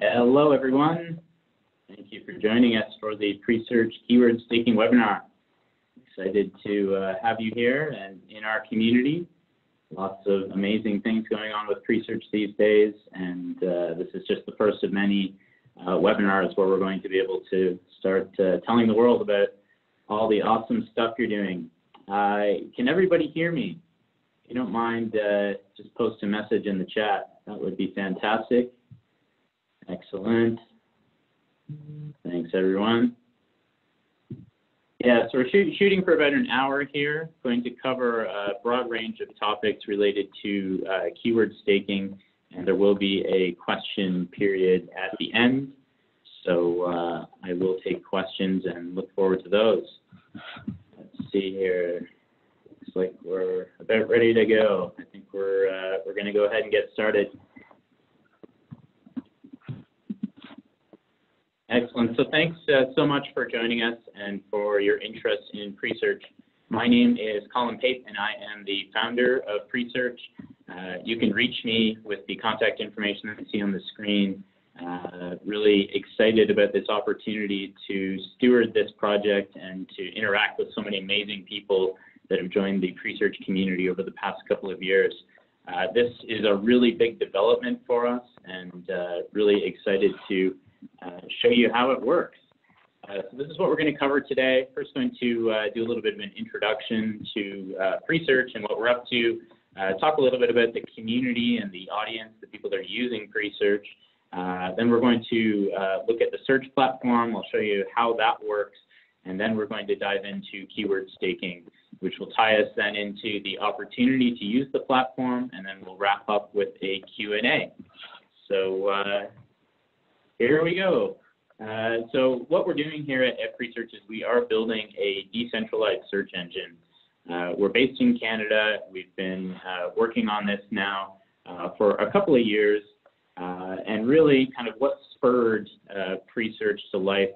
Hello, everyone. Thank you for joining us for the Presearch Keyword Staking webinar. Excited to uh, have you here and in our community. Lots of amazing things going on with Presearch these days, and uh, this is just the first of many uh, webinars where we're going to be able to start uh, telling the world about all the awesome stuff you're doing. can everybody hear me? If you don't mind, uh, just post a message in the chat. That would be fantastic. Excellent. Thanks, everyone. Yeah, so we're shoot, shooting for about an hour here, going to cover a broad range of topics related to uh, keyword staking, and there will be a question period at the end. So uh, I will take questions and look forward to those. Let's see here. Looks like we're about ready to go. I think we're uh, we're going to go ahead and get started. Excellent. So thanks uh, so much for joining us and for your interest in Presearch. My name is Colin Pape, and I am the founder of Presearch. Uh, you can reach me with the contact information that you see on the screen. Uh, really excited about this opportunity to steward this project and to interact with so many amazing people that have joined the Presearch community over the past couple of years. Uh, this is a really big development for us and uh, really excited to uh, show you how it works. Uh, so this is what we're going to cover today. First, going to uh, do a little bit of an introduction to Presearch and what we're up to. talk a little bit about the community and the audience, the people that are using Presearch. then we're going to look at the search platform. I'll show you how that works. And then we're going to dive into keyword staking, which will tie us then into the opportunity to use the platform, and then we'll wrap up with a Q&A. So uh, here we go. Uh, so what we're doing here at, at Presearch is we are building a decentralized search engine. Uh, we're based in Canada. We've been uh, working on this now uh, for a couple of years. Uh, and really kind of what spurred uh, Presearch to life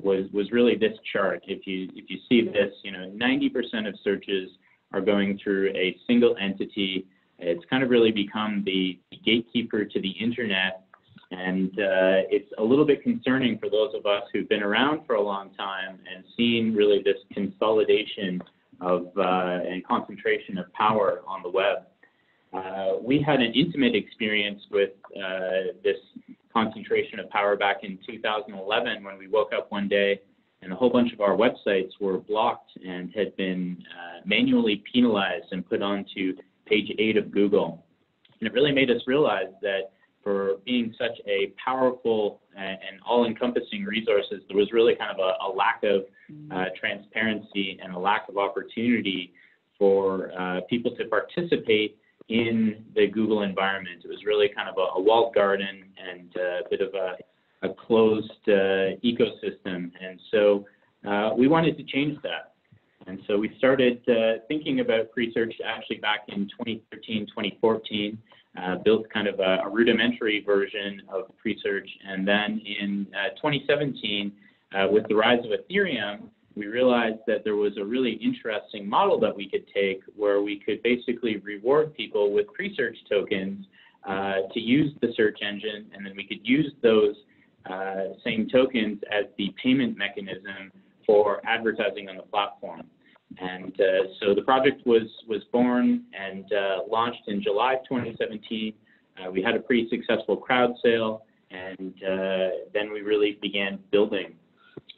was, was really this chart. If you, if you see this, you know, 90% of searches are going through a single entity. It's kind of really become the gatekeeper to the internet and uh, it's a little bit concerning for those of us who've been around for a long time and seen really this consolidation of uh, and concentration of power on the web. Uh, we had an intimate experience with uh, this concentration of power back in 2011 when we woke up one day and a whole bunch of our websites were blocked and had been uh, manually penalized and put onto page eight of Google. And it really made us realize that for being such a powerful and, all-encompassing resources, there was really kind of a, a lack of uh, mm-hmm. transparency and a lack of opportunity for uh, people to participate in the Google environment. It was really kind of a, a walled garden and a bit of a, a closed uh, ecosystem. And so uh, we wanted to change that. And so we started uh, thinking about Presearch actually back in 2013, 2014 uh, built kind of a, a, rudimentary version of Presearch. And then in uh, 2017, uh, with the rise of Ethereum, we realized that there was a really interesting model that we could take where we could basically reward people with Presearch tokens uh, to use the search engine, and then we could use those uh, same tokens as the payment mechanism for advertising on the platform. And uh, so the project was was born and uh, launched in July of 2017. Uh, we had a pretty successful crowd sale, and uh, then we really began building.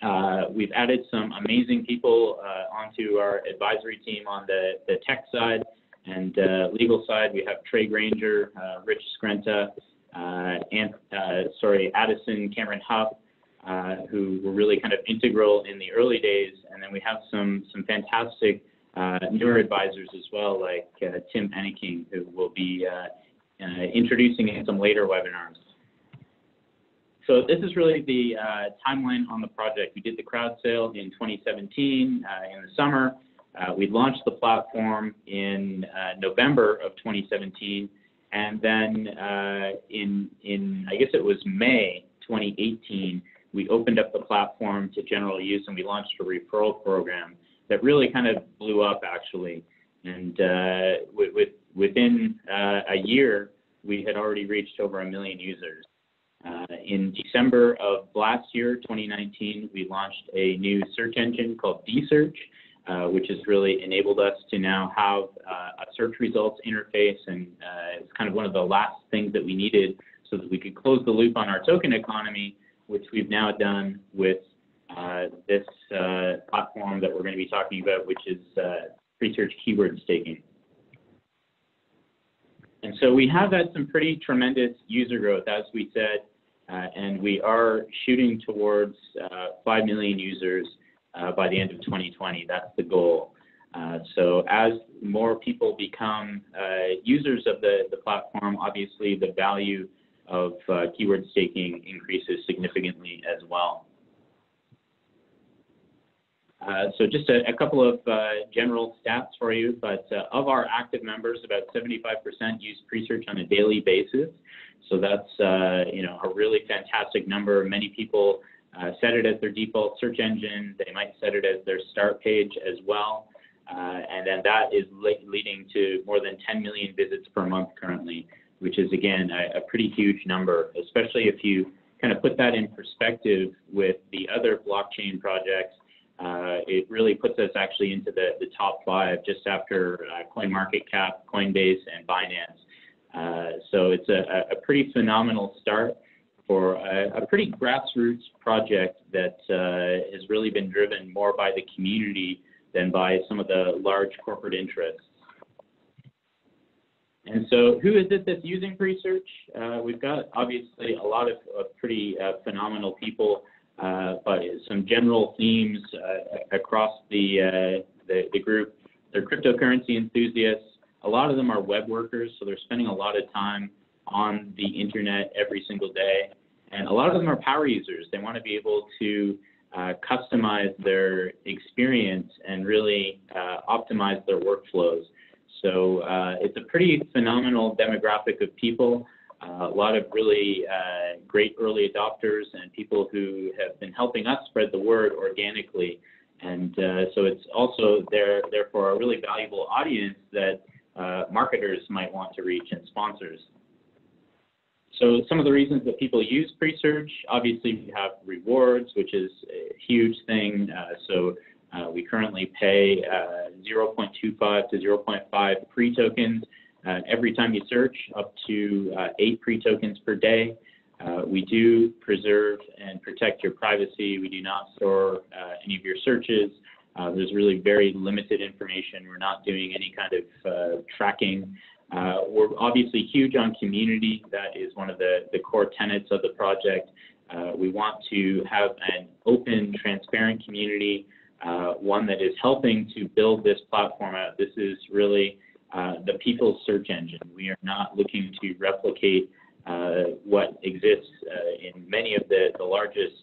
Uh, we've added some amazing people uh, onto our advisory team on the, the tech side and legal side. We have Trey Grainger, Rich Skrenta, and sorry, Addison Cameron Huff, who were really kind of integral in the early days. And then we have some some fantastic uh, newer advisors as well, like uh, Tim Enneking, who will be uh, uh, introducing in some later webinars. So this is really the uh, timeline on the project. We did the crowd sale in 2017 in the summer. we launched the platform in November of 2017. And then in, in, I guess it was May 2018, we opened up the platform to general use and we launched a referral program that really kind of blew up actually. And uh, with, with, within uh, a year, we had already reached over a million users. Uh, in December of last year, 2019, we launched a new search engine called DSearch, uh, which has really enabled us to now have uh, a search results interface, and uh, it's kind of one of the last things that we needed so that we could close the loop on our token economy, which we've now done with uh, this uh, platform that we're going to be talking about, which is Presearch keyword staking. And so we have had some pretty tremendous user growth, as we said, uh, and we are shooting towards uh, 5 million users uh, by the end of 2020. That's the goal. Uh, so as more people become uh, users of the, the platform, obviously the value of uh, keyword staking increases significantly as well. Uh, so just a, a couple of uh, general stats for you, but uh, of our active members, about 75% use Presearch on a daily basis. So that's uh, you know a really fantastic number. Many people uh, set it as their default search engine. They might set it as their start page as well. and then that is le leading to more than 10 million visits per month currently, which is again a, a pretty huge number, especially if you kind of put that in perspective with the other blockchain projects uh, it really puts us actually into the, the top five just after uh, CoinMarketCap, Coinbase, and Binance. Uh, so it's a, a, pretty phenomenal start for a, a pretty grassroots project that uh, has really been driven more by the community than by some of the large corporate interests. And so who is it that's using Presearch? Uh, we've got obviously a lot of, of pretty uh, phenomenal people uh, but some general themes uh, across the, uh, the, the group. They're cryptocurrency enthusiasts. A lot of them are web workers, so they're spending a lot of time on the internet every single day. And a lot of them are power users. They want to be able to uh, customize their experience and really optimize their workflows. So uh, it's a pretty phenomenal demographic of people. Uh, a lot of really uh, great early adopters and people who have been helping us spread the word organically. And uh, so it's also there, therefore, a really valuable audience that uh, marketers might want to reach and sponsors. So some of the reasons that people use Presearch, obviously we have rewards, which is a huge thing. Uh, so uh, we currently pay 0.25 to 0.5 pre tokens uh, every time you search, up to uh, eight pre-tokens per day. Uh, we do preserve and protect your privacy. We do not store uh, any of your searches. Uh, there's really very limited information. We're not doing any kind of uh, tracking. we're obviously huge on community. That is one of the, the core tenets of the project. we want to have an open, transparent community, one that is helping to build this platform out. This is really uh, the people's search engine. We are not looking to replicate uh, what exists uh, in many of the, the largest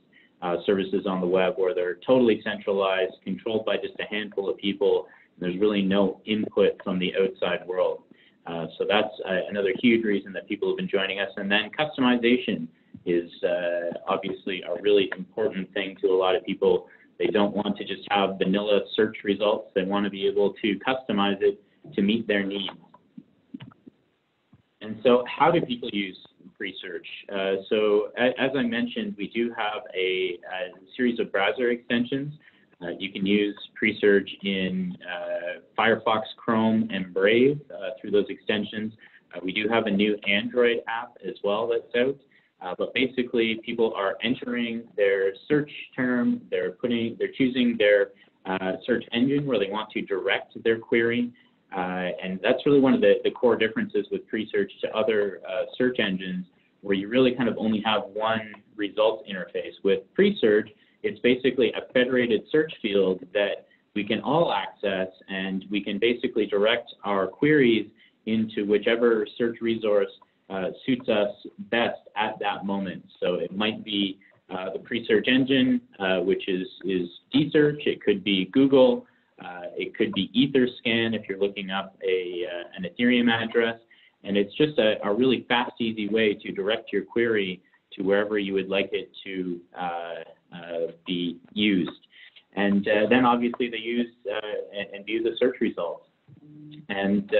uh, services on the web where they're totally centralized, controlled by just a handful of people. there's really no input from the outside world. Uh, so that's another huge reason that people have been joining us. And then customization is obviously a really important thing to a lot of people. They don't want to just have vanilla search results. They want to be able to customize it to meet their needs. And so how do people use Presearch? Uh, so as I mentioned, we do have a, a series of browser extensions. Uh, you can use Presearch in uh, Firefox, Chrome, and Brave uh, through those extensions. Uh, we do have a new Android app as well that's out. Uh, but basically, people are entering their search term. They're putting, they're choosing their search engine where they want to direct their query, uh, and that's really one of the, the core differences with Presearch to other uh, search engines, where you really kind of only have one results interface. With Presearch, it's basically a federated search field that we can all access, and we can basically direct our queries into whichever search resource uh, suits us best at that moment. So it might be uh, the Presearch engine, uh, which is, is DSearch. It could be Google. Uh, it could be Etherscan if you're looking up a, uh, an Ethereum address. And it's just a, a, really fast, easy way to direct your query to wherever you would like it to be used. And then obviously they use and, and, view the search results. And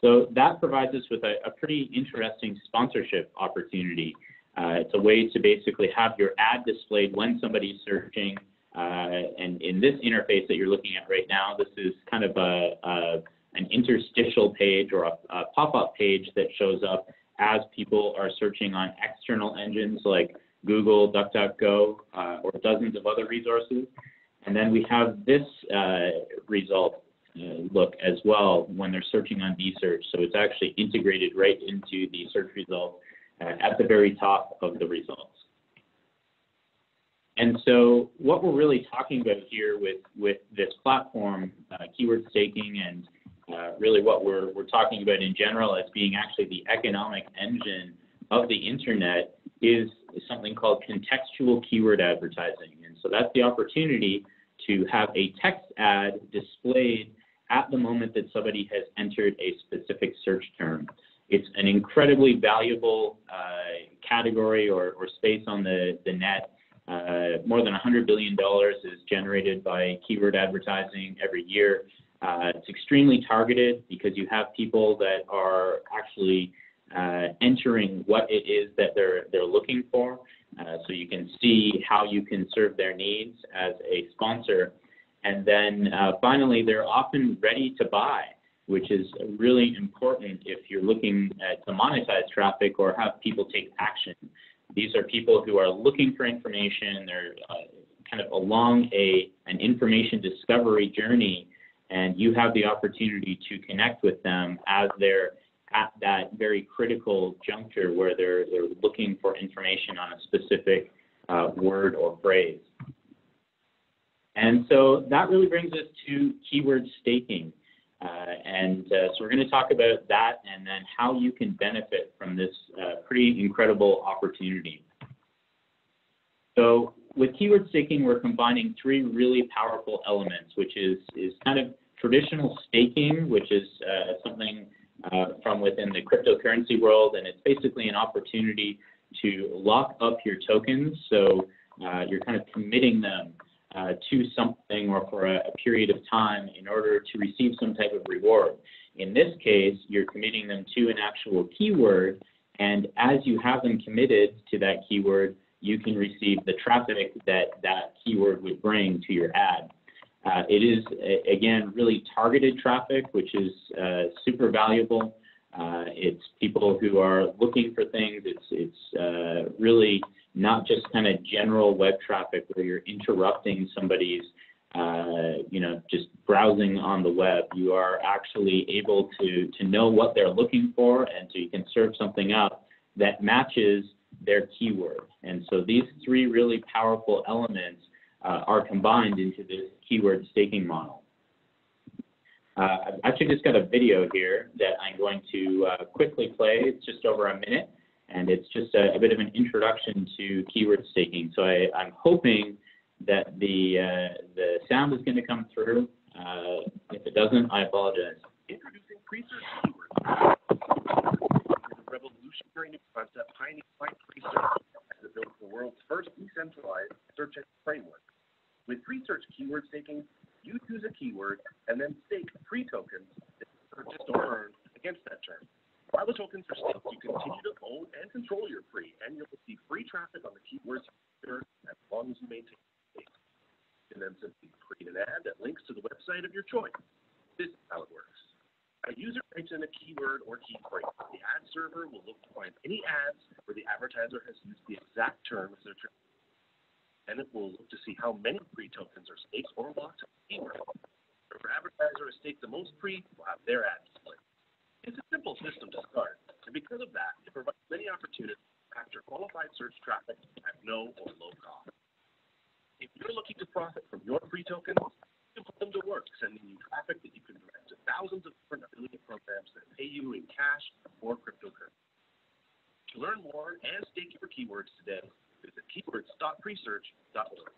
so that provides us with a, a pretty interesting sponsorship opportunity. Uh, it's a way to basically have your ad displayed when somebody's searching. Uh, and in this interface that you're looking at right now, this is kind of a, a an interstitial page or a, a pop-up page that shows up as people are searching on external engines like Google, DuckDuckGo, uh, or dozens of other resources. And then we have this uh, result look as well when they're searching on DSearch. So it's actually integrated right into the search results uh, at the very top of the results. And so what we're really talking about here with, with this platform, uh, keyword staking, and uh, really what we're, we're talking about in general as being actually the economic engine of the internet is something called contextual keyword advertising. And so that's the opportunity to have a text ad displayed at the moment that somebody has entered a specific search term. It's an incredibly valuable uh, category or, or, space on the, the net. Uh, more than $100 billion is generated by keyword advertising every year. Uh, it's extremely targeted because you have people that are actually uh, entering what it is that they're, they're looking for. Uh, so you can see how you can serve their needs as a sponsor. And then uh, finally, they're often ready to buy, which is really important if you're looking at, to monetize traffic or have people take action. These are people who are looking for information. They're uh, kind of along a, an information discovery journey, and you have the opportunity to connect with them as they're at that very critical juncture where they're, they're looking for information on a specific uh, word or phrase. And so that really brings us to keyword staking. Uh, and uh, so we're going to talk about that and then how you can benefit from this uh, pretty incredible opportunity. So with keyword staking, we're combining three really powerful elements, which is, is kind of traditional staking, which is uh, something uh, from within the cryptocurrency world, and it's basically an opportunity to lock up your tokens. So uh, you're kind of committing them uh, to something or for a, a, period of time in order to receive some type of reward. In this case, you're committing them to an actual keyword, and as you have them committed to that keyword, you can receive the traffic that that keyword would bring to your ad. Uh, it is, again, really targeted traffic, which is uh, super valuable. Uh, it's people who are looking for things. It's, it's uh, really not just kind of general web traffic where you're interrupting somebody's, uh, you know, just browsing on the web. You are actually able to, to know what they're looking for, and so you can serve something up that matches their keyword. And so these three really powerful elements uh, are combined into this keyword staking model. Uh, I've actually just got a video here that I'm going to uh, quickly play. It's just over a minute, and it's just a, a bit of an introduction to keyword staking. So I, am hoping that the uh, the sound is going to come through. Uh, if it doesn't, I apologize. Introducing Presearch Keywords. a revolutionary new concept pioneered by Presearch as it builds the world's first decentralized search framework. With Presearch keyword staking, you choose a keyword and then stake pre tokens purchased or earned against that term. While the tokens are staked, you continue to own and control your pre, and you'll receive free traffic on the keywords as long as you maintain stake. You can then simply create an ad that links to the website of your choice. This is how it works. A user types in a keyword or key phrase. The ad server will look to find any ads where the advertiser has used the exact term as their term and it will look to see how many pre tokens are staked or locked keyword. Advertiser has staked the most pre will have their ad displayed. It's a simple system to start, and because of that, it provides many opportunities to capture qualified search traffic at no or low cost. If you're looking to profit from your pre tokens, you can put them to work, sending you traffic that you can direct to thousands of different affiliate programs that pay you in cash or cryptocurrency. To learn more and stake your keywords today, visit keywords.presearch.org.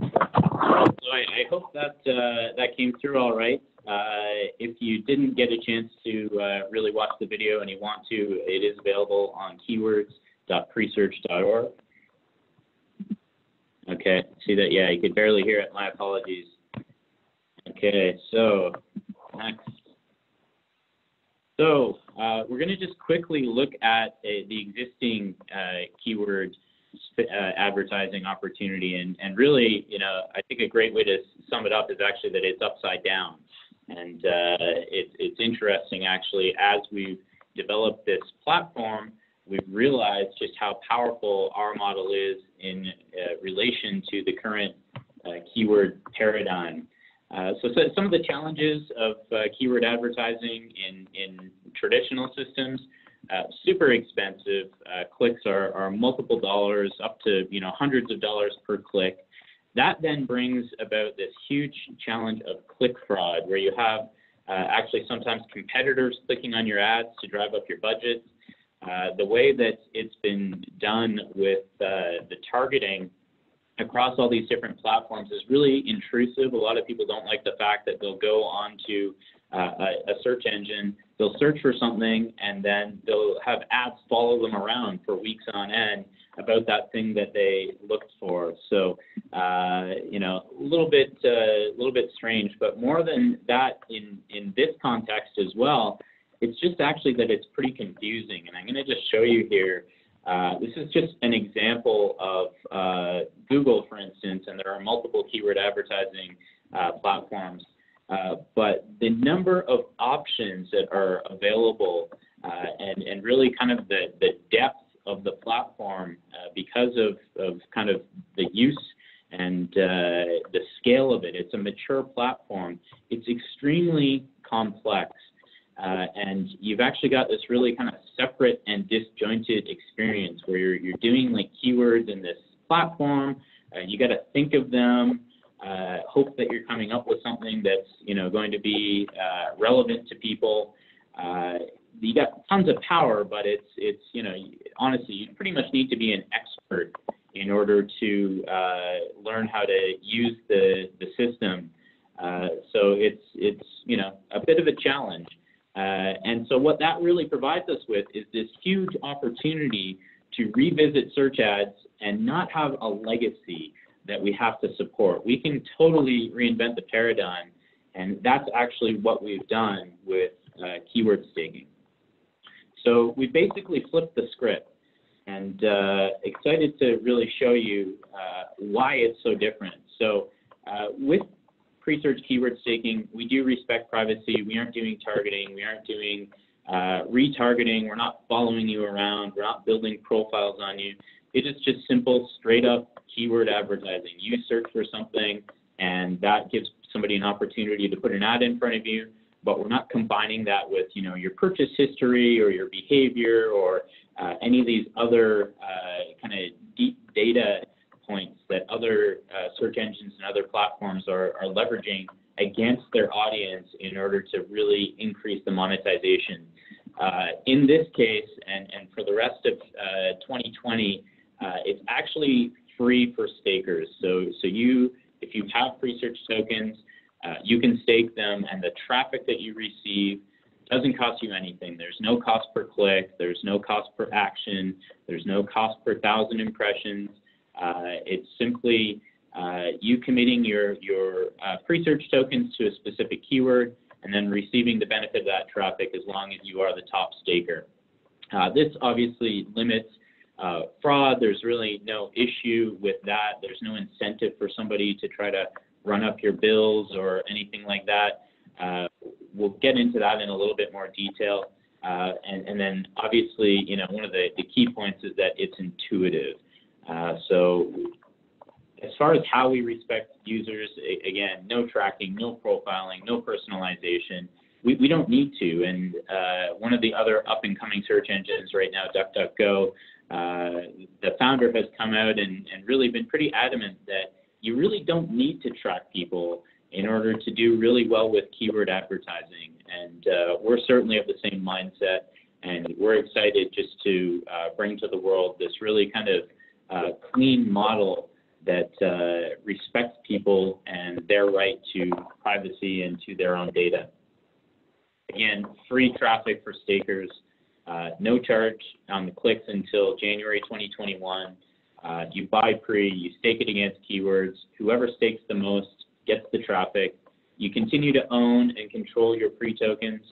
So I, I hope that uh, that came through all right. Uh, if you didn't get a chance to uh, really watch the video and you want to, it is available on keywords.presearch.org. Okay, see that? Yeah, you could barely hear it. My apologies. Okay, so next. So uh, we're going to just quickly look at uh, the existing uh, keyword uh, advertising opportunity, and, and really, you know, I think a great way to sum it up is actually that it's upside down. And uh, it, it's interesting, actually, as we've developed this platform, we've realized just how powerful our model is in relation to the current keyword paradigm. Uh, so, so, some of the challenges of uh, keyword advertising in, in traditional systems, uh, super expensive. Clicks are, are multiple dollars, up to you know hundreds of dollars per click. That then brings about this huge challenge of click fraud, where you have uh, actually sometimes competitors clicking on your ads to drive up your budgets. Uh, the way that it's been done with uh, the targeting across all these different platforms is really intrusive. A lot of people don't like the fact that they'll go onto uh, a, search engine, they'll search for something, and then they'll have ads follow them around for weeks on end about that thing that they looked for. So, uh, you know, a little bit, a uh, little bit strange. But more than that, in in this context as well, it's just actually that it's pretty confusing. And I'm going to just show you here. Uh, this is just an example of uh, Google, for instance, and there are multiple keyword advertising uh, platforms. Uh, but the number of options that are available uh, and, and really kind of the, the depth of the platform because of, of kind of the use and the scale of it. It's a mature platform. It's extremely complex. Uh, and you've actually got this really kind of separate and disjointed experience where you're, you're doing like keywords in this platform. Uh, you got to think of them, uh, hope that you're coming up with something that's you know going to be uh, relevant to people. Uh, you got tons of power, but it's it's you know honestly you pretty much need to be an expert in order to uh, learn how to use the the system. so it's it's you know a bit of a challenge. Uh, and so what that really provides us with is this huge opportunity to revisit search ads and not have a legacy that we have to support. We can totally reinvent the paradigm, and that's actually what we've done with uh, keyword staking. So we basically flipped the script and uh, excited to really show you uh, why it's so different. So uh, with Presearch keyword staking, we do respect privacy. We aren't doing targeting. We aren't doing uh, retargeting. We're not following you around. We're not building profiles on you. It is just simple, straight up keyword advertising. You search for something, and that gives somebody an opportunity to put an ad in front of you. But we're not combining that with, you know, your purchase history or your behavior or uh, any of these other uh, kind of deep data points that other uh, search engines and other platforms are, are leveraging against their audience in order to really increase the monetization. Uh, in this case, and, and for the rest of uh, 2020, uh, it's actually free for stakers. So, so you, if you have Presearch tokens, uh, you can stake them, and the traffic that you receive doesn't cost you anything. There's no cost per click. There's no cost per action. There's no cost per thousand impressions. Uh, it's simply uh, you committing your, your uh, Presearch tokens to a specific keyword and then receiving the benefit of that traffic as long as you are the top staker. this obviously limits uh, fraud, there's really no issue with that. There's no incentive for somebody to try to run up your bills or anything like that. Uh, we'll get into that in a little bit more detail. Uh, and, and, then obviously, you know, one of the, the key points is that it's intuitive. Uh, so as far as how we respect users, again, no tracking, no profiling, no personalization. We, we don't need to. And uh, one of the other up and coming search engines right now, DuckDuckGo, uh, the founder has come out and, and really been pretty adamant that you really don't need to track people in order to do really well with keyword advertising. And uh, we're certainly of the same mindset. And we're excited just to uh, bring to the world this really kind of uh, clean model that uh, respects people and their right to privacy and to their own data. Again, free traffic for stakers, uh, no charge on the clicks until January 2021. Uh, you buy pre, you stake it against keywords. Whoever stakes the most gets the traffic. You continue to own and control your pre tokens.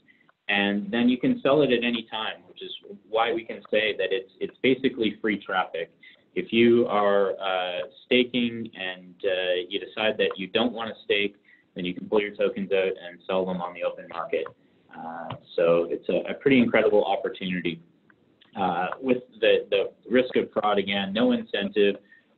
and then you can sell it at any time, which is why we can say that it's it's basically free traffic. If you are uh, staking and uh, you decide that you don't want to stake, then you can pull your tokens out and sell them on the open market. Uh, so it's a, a, pretty incredible opportunity. Uh, with the, the risk of fraud, again, no incentive.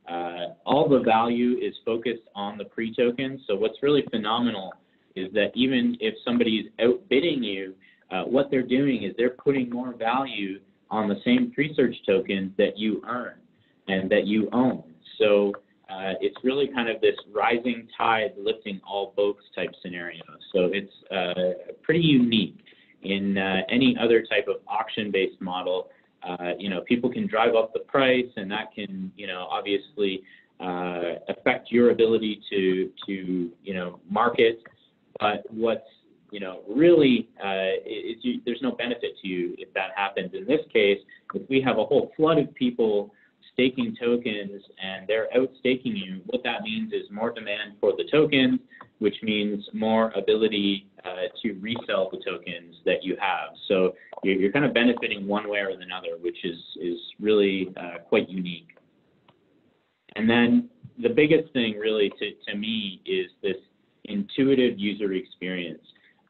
Uh, all the value is focused on the pre-tokens. So what's really phenomenal is that even if somebody is outbidding you, uh, what they're doing is they're putting more value on the same Presearch tokens that you earn and that you own. So uh, it's really kind of this rising tide lifting all boats type scenario. So it's uh, pretty unique in uh, any other type of auction-based model. Uh, you know, people can drive up the price, and that can, you know, obviously uh, affect your ability to to you know market. But what's you know really uh, you, there's no benefit to you if that happens. In this case, if we have a whole flood of people staking tokens and they're out staking you, what that means is more demand for the tokens, which means more ability uh, to resell the tokens that you have. So you're, you're, kind of benefiting one way or another, which is, is really uh, quite unique. And then the biggest thing really to, to me is this intuitive user experience.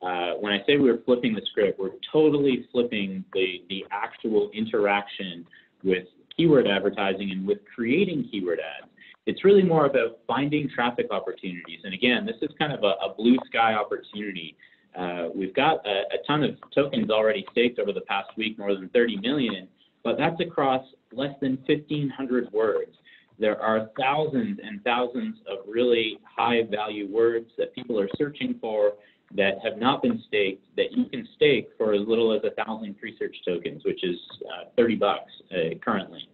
Uh, when I say we're flipping the script, we're totally flipping the, the actual interaction with keyword advertising and with creating keyword ads. It's really more about finding traffic opportunities. And again, this is kind of a, a blue sky opportunity. Uh, we've got a, a, ton of tokens already staked over the past week, more than 30 million, but that's across less than 1,500 words. There are thousands and thousands of really high value words that people are searching for that have not been staked that you can stake for as little as a thousand Presearch tokens, which is uh, 30 bucks uh, currently.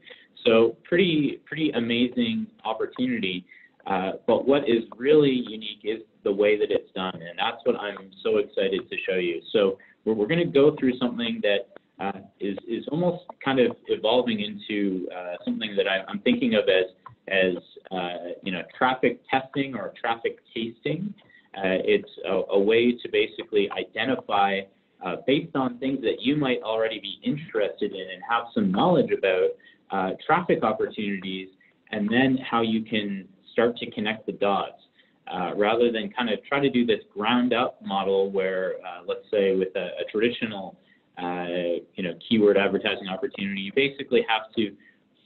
So pretty pretty amazing opportunity. Uh, but what is really unique is the way that it's done, and that's what I'm so excited to show you. So we're, we're going to go through something that uh, is is almost kind of evolving into uh, something that I, am thinking of as as uh, you know traffic testing or traffic tasting. Uh, it's a, a, way to basically identify, uh, based on things that you might already be interested in and have some knowledge about, uh, traffic opportunities, and then how you can start to connect the dots. Uh, rather than kind of try to do this ground up model where, uh, let's say with a, a traditional, uh, you know, keyword advertising opportunity, you basically have to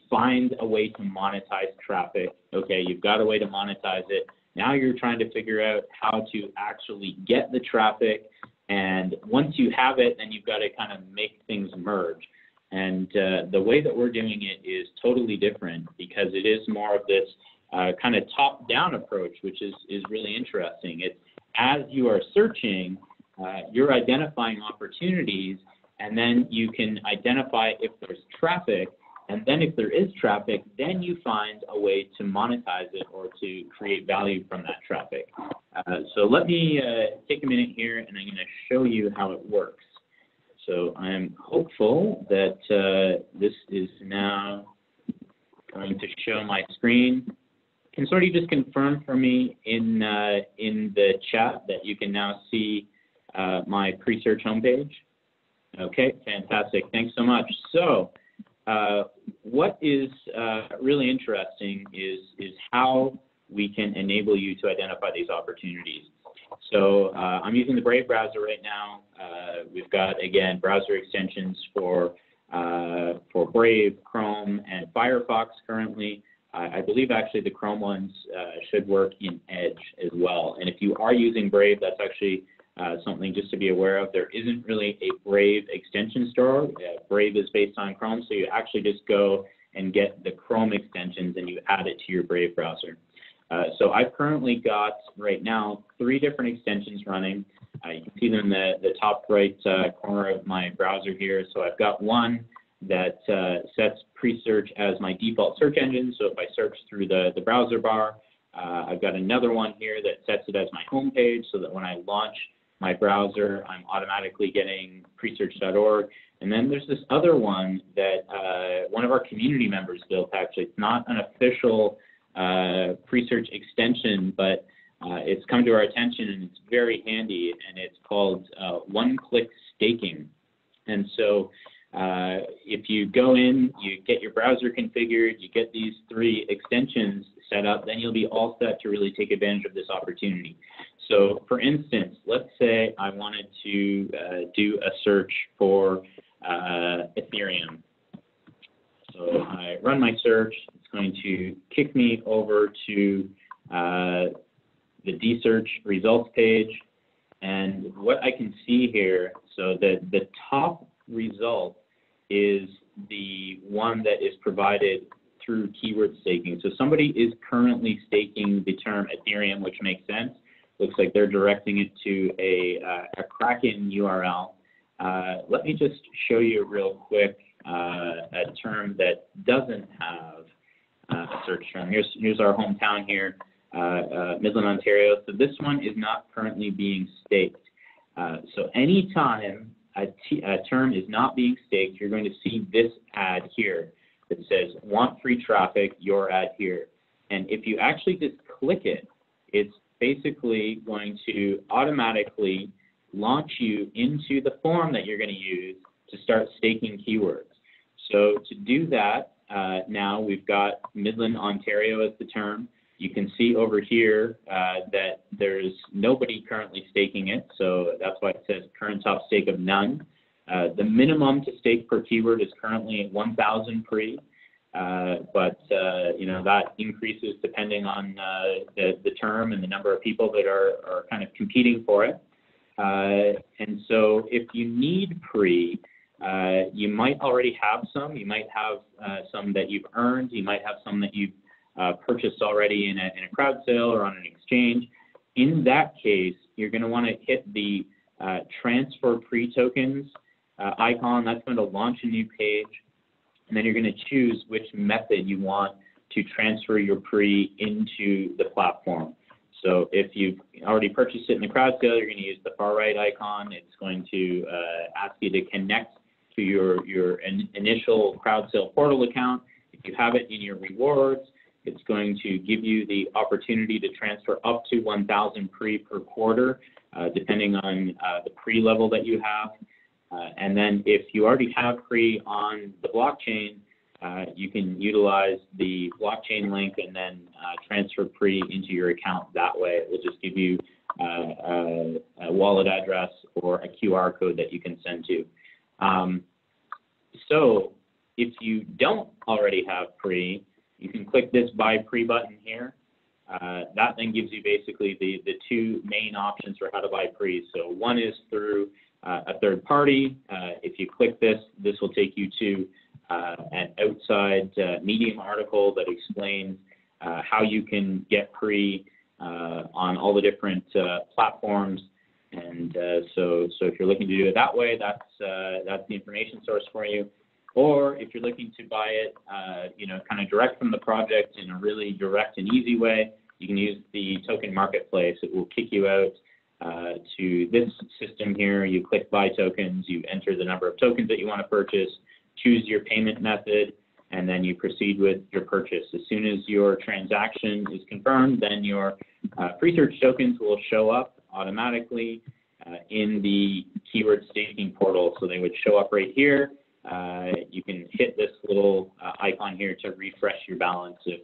find a way to monetize traffic. Okay, you've got a way to monetize it now you're trying to figure out how to actually get the traffic. And once you have it, then you've got to kind of make things merge. And uh, the way that we're doing it is totally different because it is more of this uh, kind of top-down approach, which is, is really interesting. It's as you are searching, uh, you're identifying opportunities, and then you can identify if there's traffic, and then if there is traffic, then you find a way to monetize it or to create value from that traffic. Uh, so let me uh, take a minute here and I'm going to show you how it works. So I'm hopeful that uh, this is now going to show my screen. Can somebody just confirm for me in, uh, in the chat that you can now see uh, my Presearch homepage? Okay, fantastic. Thanks so much. So uh, what is uh, really interesting is, is how we can enable you to identify these opportunities. So uh, I'm using the Brave browser right now. Uh, we've got, again, browser extensions for, uh, for Brave, Chrome, and Firefox currently. I believe actually the Chrome ones should work in Edge as well. And if you are using Brave, that's actually uh, something just to be aware of. There isn't really a Brave extension store. Uh, Brave is based on Chrome, so you actually just go and get the Chrome extensions and you add it to your Brave browser. Uh, so I've currently got right now three different extensions running. Uh, you can see them in the, the top right uh, corner of my browser here. So I've got one that uh, sets Presearch as my default search engine. So if I search through the, the browser bar, I've got another one here that sets it as my home page so that when I launch my browser, I'm automatically getting presearch.org. And then there's this other one that uh, one of our community members built, actually. It's not an official uh, Presearch extension, but uh, it's come to our attention and it's very handy, and it's called uh, one-click staking. And so uh, if you go in, you get your browser configured, you get these three extensions set up, then you'll be all set to really take advantage of this opportunity. So for instance, let's say I wanted to uh, do a search for uh, Ethereum. So I run my search, it's going to kick me over to uh, the DSearch results page. And what I can see here, so the, the top result is the one that is provided through keyword staking. So somebody is currently staking the term Ethereum, which makes sense. Looks like they're directing it to a, uh, a Kraken URL. Uh, let me just show you real quick uh, a term that doesn't have uh, a search term. Here's, here's our hometown here, uh, uh, Midland, Ontario. So this one is not currently being staked. so anytime a, a term is not being staked, you're going to see this ad here that says, want free traffic, your ad here. And if you actually just click it, it's basically going to automatically launch you into the form that you're going to use to start staking keywords. So to do that, uh, now we've got Midland, Ontario as the term. You can see over here uh, that there's nobody currently staking it, so that's why it says current top stake of none. Uh, the minimum to stake per keyword is currently 1,000 pre, uh, but uh, you know that increases depending on uh, the, the term and the number of people that are, are kind of competing for it. Uh, and so if you need pre, you might already have some. You might have some that you've earned. You might have some that you've uh, purchased already in a, in a crowd sale or on an exchange. In that case, you're going to want to hit the uh, transfer pre-tokens uh, icon. That's going to launch a new page. And then you're going to choose which method you want to transfer your pre into the platform. So if you've already purchased it in the crowd sale, you're going to use the far right icon. It's going to uh, ask you to connect to your, your in initial crowd sale portal account. If you have it in your rewards, it's going to give you the opportunity to transfer up to 1,000 pre per quarter, uh, depending on uh, the pre level that you have. Uh, and then if you already have pre on the blockchain, uh, you can utilize the blockchain link and then uh, transfer pre into your account that way. It will just give you uh, a, a, wallet address or a QR code that you can send to. Um, so if you don't already have pre, you can click this buy pre button here. Uh, that then gives you basically the, the two main options for how to buy pre. So one is through a third party. Uh, if you click this, this will take you to uh, an outside uh, Medium article that explains how you can get pre on all the different platforms. And so, so if you're looking to do it that way, that's that's the information source for you. Or if you're looking to buy it, uh, you know, kind of direct from the project in a really direct and easy way, you can use the token marketplace. It will kick you out uh, to this system here. You click buy tokens, you enter the number of tokens that you want to purchase, choose your payment method, and then you proceed with your purchase. As soon as your transaction is confirmed, then your uh, Presearch tokens will show up automatically uh, in the keyword staking portal. So they would show up right here. Uh, you can hit this little uh, icon here to refresh your balance if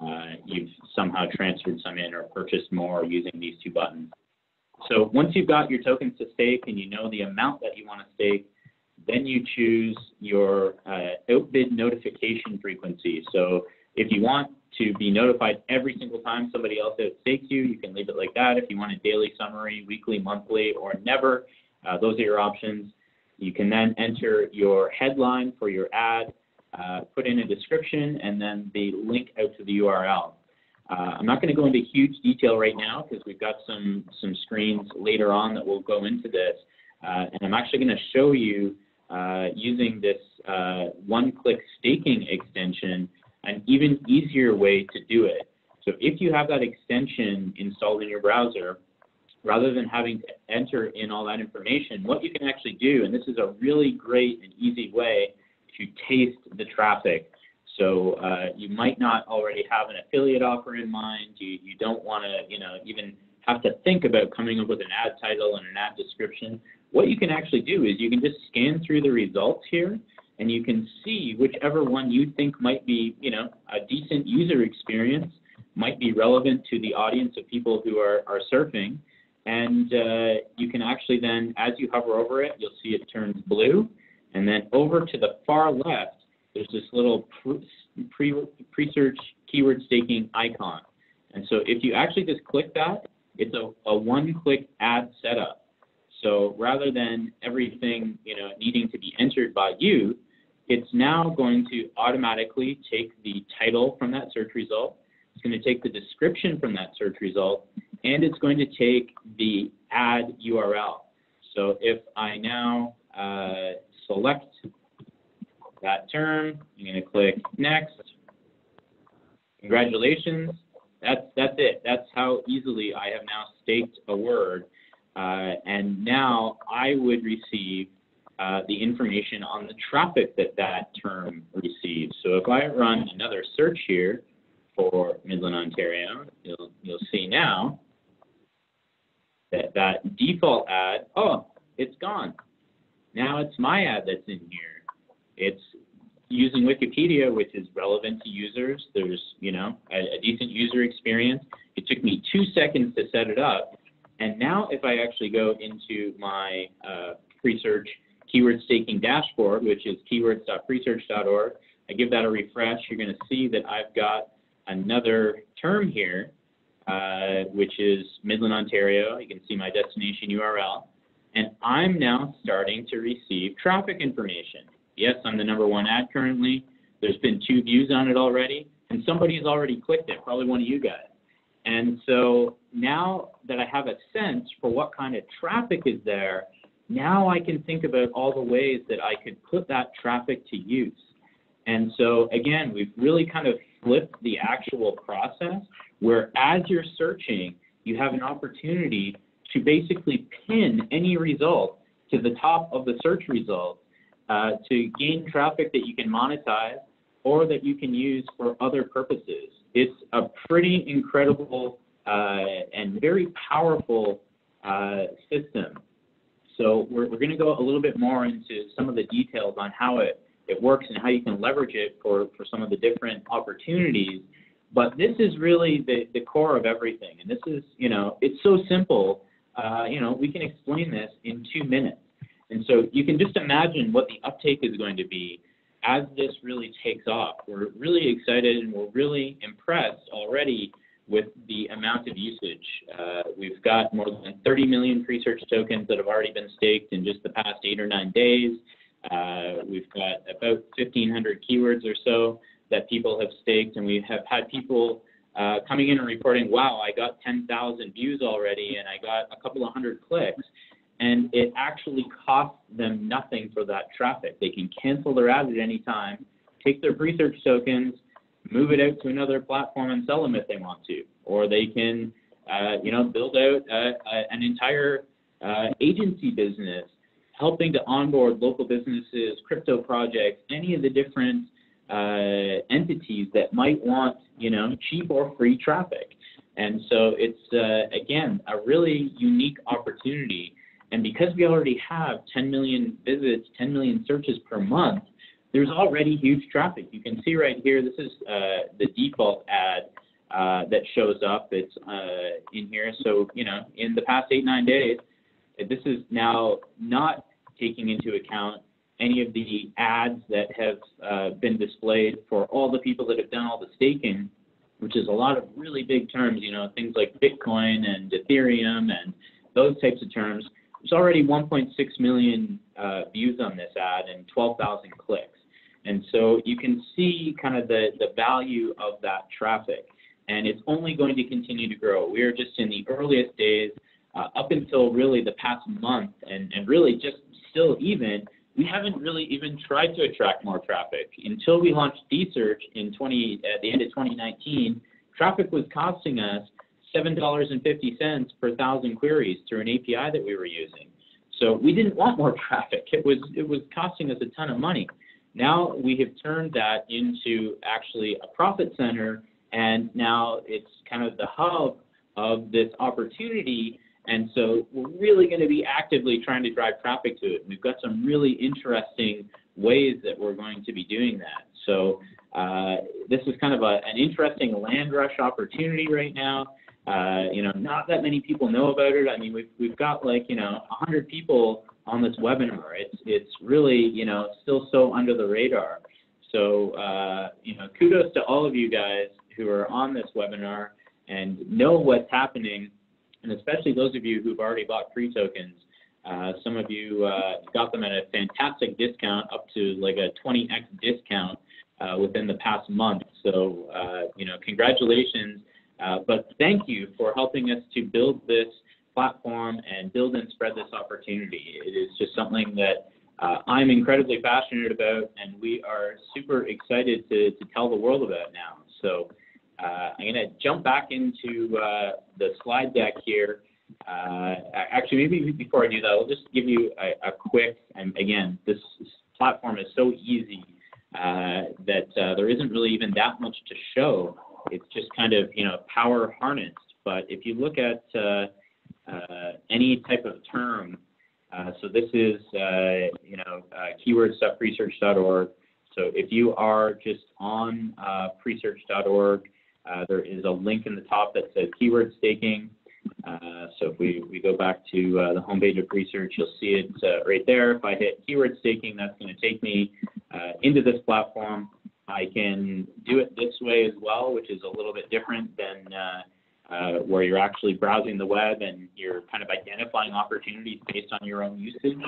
uh, you've somehow transferred some in or purchased more using these two buttons. So once you've got your tokens to stake and you know the amount that you want to stake, then you choose your uh, outbid notification frequency. So if you want to be notified every single time somebody else outstakes you, you can leave it like that. If you want a daily summary, weekly, monthly, or never, uh, those are your options. You can then enter your headline for your ad, uh, put in a description, and then the link out to the URL. Uh, I'm not going to go into huge detail right now because we've got some, some screens later on that will go into this. Uh, and I'm actually going to show you uh, using this uh, one-click staking extension an even easier way to do it. So if you have that extension installed in your browser, rather than having to enter in all that information, what you can actually do, and this is a really great and easy way to taste the traffic. So uh, you might not already have an affiliate offer in mind. You, you don't want to, you know, even have to think about coming up with an ad title and an ad description. What you can actually do is you can just scan through the results here and you can see whichever one you think might be, you know, a decent user experience, might be relevant to the audience of people who are, are surfing. And uh, you can actually then, as you hover over it, you'll see it turns blue. And then over to the far left, there's this little pre, pre, search keyword staking icon. And so if you actually just click that, it's a, a one-click ad setup. So rather than everything you know needing to be entered by you, it's now going to automatically take the title from that search result. It's going to take the description from that search result, and it's going to take the ad URL. So if I now uh, select that term, I'm going to click next. Congratulations. That's, that's it. That's how easily I have now staked a word. Uh, and now I would receive uh, the information on the traffic that that term receives. So if I run another search here for Midland, Ontario, you'll, you'll see now that that default ad, oh, it's gone. Now it's my ad that's in here. It's using Wikipedia, which is relevant to users. There's, you know, a, a decent user experience. It took me two seconds to set it up. And now if I actually go into my uh, keyword staking dashboard, which is keywords.presearch.org. I give that a refresh. You're going to see that I've got another term here, uh, which is Midland, Ontario. You can see my destination URL. And I'm now starting to receive traffic information. Yes, I'm the number one ad currently. There's been two views on it already, and somebody's already clicked it, probably one of you guys. And so now that I have a sense for what kind of traffic is there, now I can think about all the ways that I could put that traffic to use. And so again, we've really kind of flipped the actual process where as you're searching, you have an opportunity to basically pin any result to the top of the search result uh, to gain traffic that you can monetize or that you can use for other purposes. It's a pretty incredible uh, and very powerful uh, system. So we're, we're going to go a little bit more into some of the details on how it, it works and how you can leverage it for, for some of the different opportunities. But this is really the, the core of everything. And this is, you know, it's so simple. Uh, you know, we can explain this in two minutes. And so you can just imagine what the uptake is going to be as this really takes off. We're really excited and we're really impressed already with the amount of usage. Uh, we've got more than 30 million Presearch tokens that have already been staked in just the past eight or nine days. Uh, we've got about 1,500 keywords or so that people have staked, and we have had people uh, coming in and reporting, wow, I got 10,000 views already, and I got a couple of hundred clicks. And it actually costs them nothing for that traffic. They can cancel their ad at any time, take their Presearch tokens, move it out to another platform and sell them if they want to, or they can, uh, you know, build out a, an entire uh, agency business, helping to onboard local businesses, crypto projects, any of the different uh, entities that might want, you know, cheap or free traffic. And so it's uh, again a really unique opportunity. And because we already have 10 million visits, 10 million searches per month, there's already huge traffic. You can see right here, this is uh, the default ad uh, that shows up. It's uh, in here. So, you know, in the past eight, nine days, this is now not taking into account any of the ads that have uh, been displayed for all the people that have done all the staking, which is a lot of really big terms, you know, things like Bitcoin and Ethereum and those types of terms. There's already 1.6 million uh, views on this ad and 12,000 clicks. And so you can see kind of the, the value of that traffic. And it's only going to continue to grow. We are just in the earliest days, uh, up until really the past month, and, and really just still even, we haven't really even tried to attract more traffic. Until we launched DSearch in 20, at the end of 2019, traffic was costing us $7.50 per thousand queries through an API that we were using. So we didn't want more traffic. It was, it was costing us a ton of money. now we have turned that into actually a profit center, and now it's kind of the hub of this opportunity. And so we're really going to be actively trying to drive traffic to it. We've got some really interesting ways that we're going to be doing that. So uh, this is kind of a, an interesting land rush opportunity right now. Uh, you know, not that many people know about it. I mean, we've we've got like you know 100 people on this webinar. It's it's really you know still so under the radar. So uh, you know, kudos to all of you guys who are on this webinar and know what's happening, and especially those of you who've already bought pre tokens. Uh, some of you uh, got them at a fantastic discount, up to like a 20x discount uh, within the past month. So you know, congratulations. Uh, but thank you for helping us to build this platform and build and spread this opportunity. It is just something that uh, I'm incredibly passionate about, and we are super excited to, to tell the world about now. So uh, I'm going to jump back into uh, the slide deck here. Uh, actually, maybe before I do that, I'll just give you a, a quick, and again, this platform is so easy that there isn't really even that much to show. It's just kind of, you know, power harnessed. But if you look at uh, any type of term. Uh, so this is, uh, you know, keywords.presearch.org. So if you are just on presearch.org, there is a link in the top that says keyword staking. Uh, so if we, we go back to uh, the homepage of Presearch, you'll see it uh, right there. If I hit keyword staking, that's going to take me into this platform. I can do it this way as well, which is a little bit different than uh, where you're actually browsing the web and you're kind of identifying opportunities based on your own usage.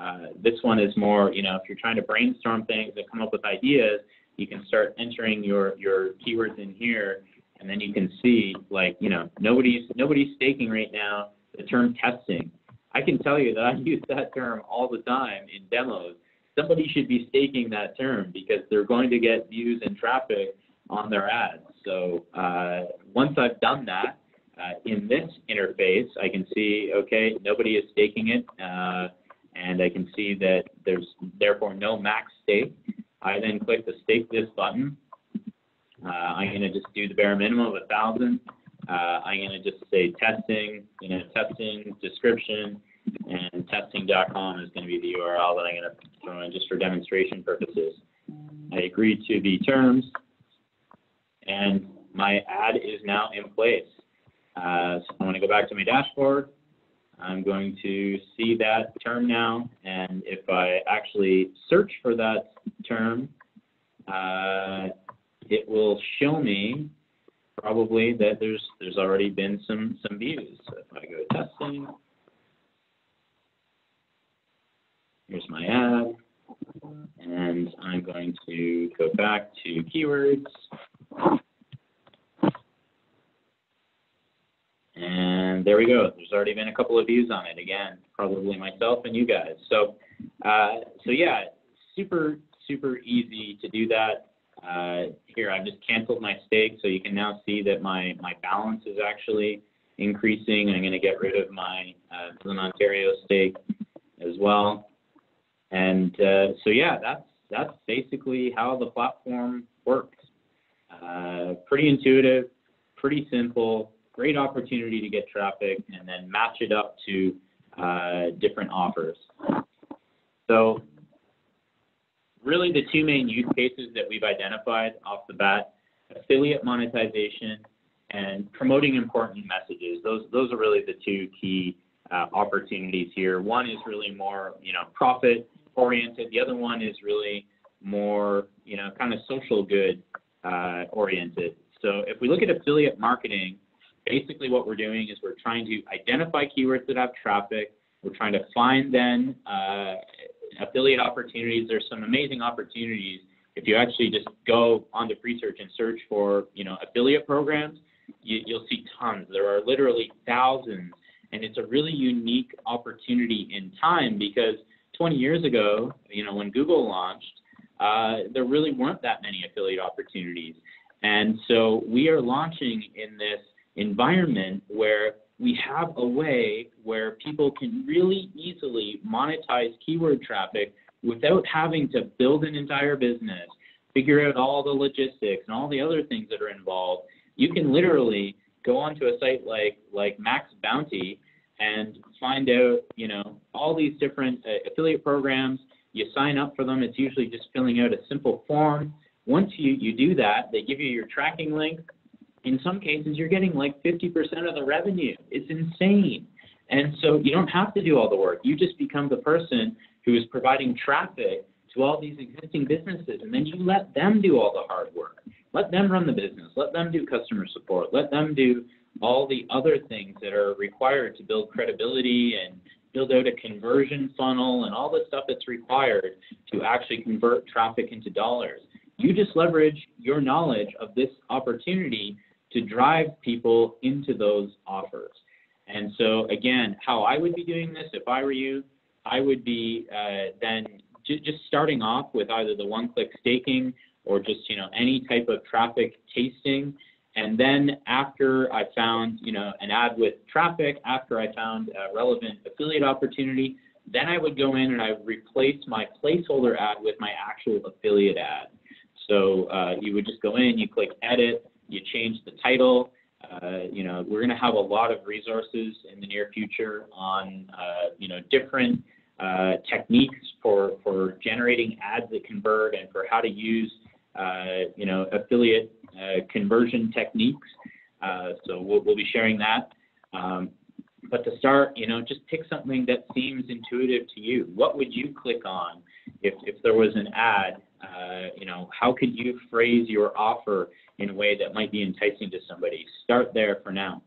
Uh, this one is more, you know, if you're trying to brainstorm things and come up with ideas, you can start entering your, your keywords in here, and then you can see, like, you know, nobody's nobody's staking right now the term testing. I can tell you that I use that term all the time in demos. Somebody should be staking that term because they're going to get views and traffic on their ads. So uh, once I've done that, uh, in this interface, I can see, okay, nobody is staking it, uh, and I can see that there's therefore no max stake. I then click the stake this button. Uh, I'm going to just do the bare minimum of a thousand. Uh, I'm going to just say testing, you know, testing description, and testing.com is going to be the URL that I'm going to throw in just for demonstration purposes. I agree to the terms and my ad is now in place. Uh, so I'm going to go back to my dashboard. I'm going to see that term now, and if I actually search for that term, uh, it will show me probably that there's there's already been some some views. So if I go to testing, here's my ad, and I'm going to go back to keywords. And there we go. There's already been a couple of views on it. Again, probably myself and you guys. So, uh, so yeah, super, super easy to do that. Uh, here, I've just canceled my stake, so you can now see that my, my balance is actually increasing. I'm going to get rid of my uh, Ontario stake as well. And uh, so, yeah, that's, that's basically how the platform works. Uh, pretty intuitive, pretty simple, great opportunity to get traffic and then match it up to uh, different offers. So really the two main use cases that we've identified off the bat, affiliate monetization and promoting important messages. Those, those are really the two key uh, opportunities here. One is really more, you know, profit oriented. The other one is really more, you know, kind of social good uh, oriented. So if we look at affiliate marketing, basically what we're doing is we're trying to identify keywords that have traffic. We're trying to find then uh, affiliate opportunities. There's some amazing opportunities if you actually just go on onto Presearch and search for you know affiliate programs. You, you'll see tons. There are literally thousands, and it's a really unique opportunity in time because 20 years ago, you know, when Google launched, uh, there really weren't that many affiliate opportunities. And so we are launching in this environment where we have a way where people can really easily monetize keyword traffic without having to build an entire business, figure out all the logistics and all the other things that are involved. You can literally go onto a site like like Max Bounty and find out, you know, all these different uh, affiliate programs. You sign up for them. It's usually just filling out a simple form. Once you, you do that, they give you your tracking link. In some cases, you're getting like 50% of the revenue. It's insane. And so you don't have to do all the work. You just become the person who is providing traffic to all these existing businesses, and then you let them do all the hard work. Let them run the business. Let them do customer support. Let them do all the other things that are required to build credibility and build out a conversion funnel and all the stuff that's required to actually convert traffic into dollars. You just leverage your knowledge of this opportunity to drive people into those offers. And so again, how I would be doing this if I were you, I would be uh, then just starting off with either the one-click staking or just you know any type of traffic tasting. And then after I found you know an ad with traffic, after I found a relevant affiliate opportunity, then I would go in and I replace my placeholder ad with my actual affiliate ad. So uh, you would just go in, you click edit, you change the title. Uh, you know, we're going to have a lot of resources in the near future on, uh, you know, different uh, techniques for, for generating ads that convert and for how to use, uh, you know, affiliate conversion techniques. Uh, so we'll, we'll be sharing that. Um, but to start, you know, just pick something that seems intuitive to you. What would you click on if, if there was an ad? Uh, you know, how could you phrase your offer in a way that might be enticing to somebody? Start there for now.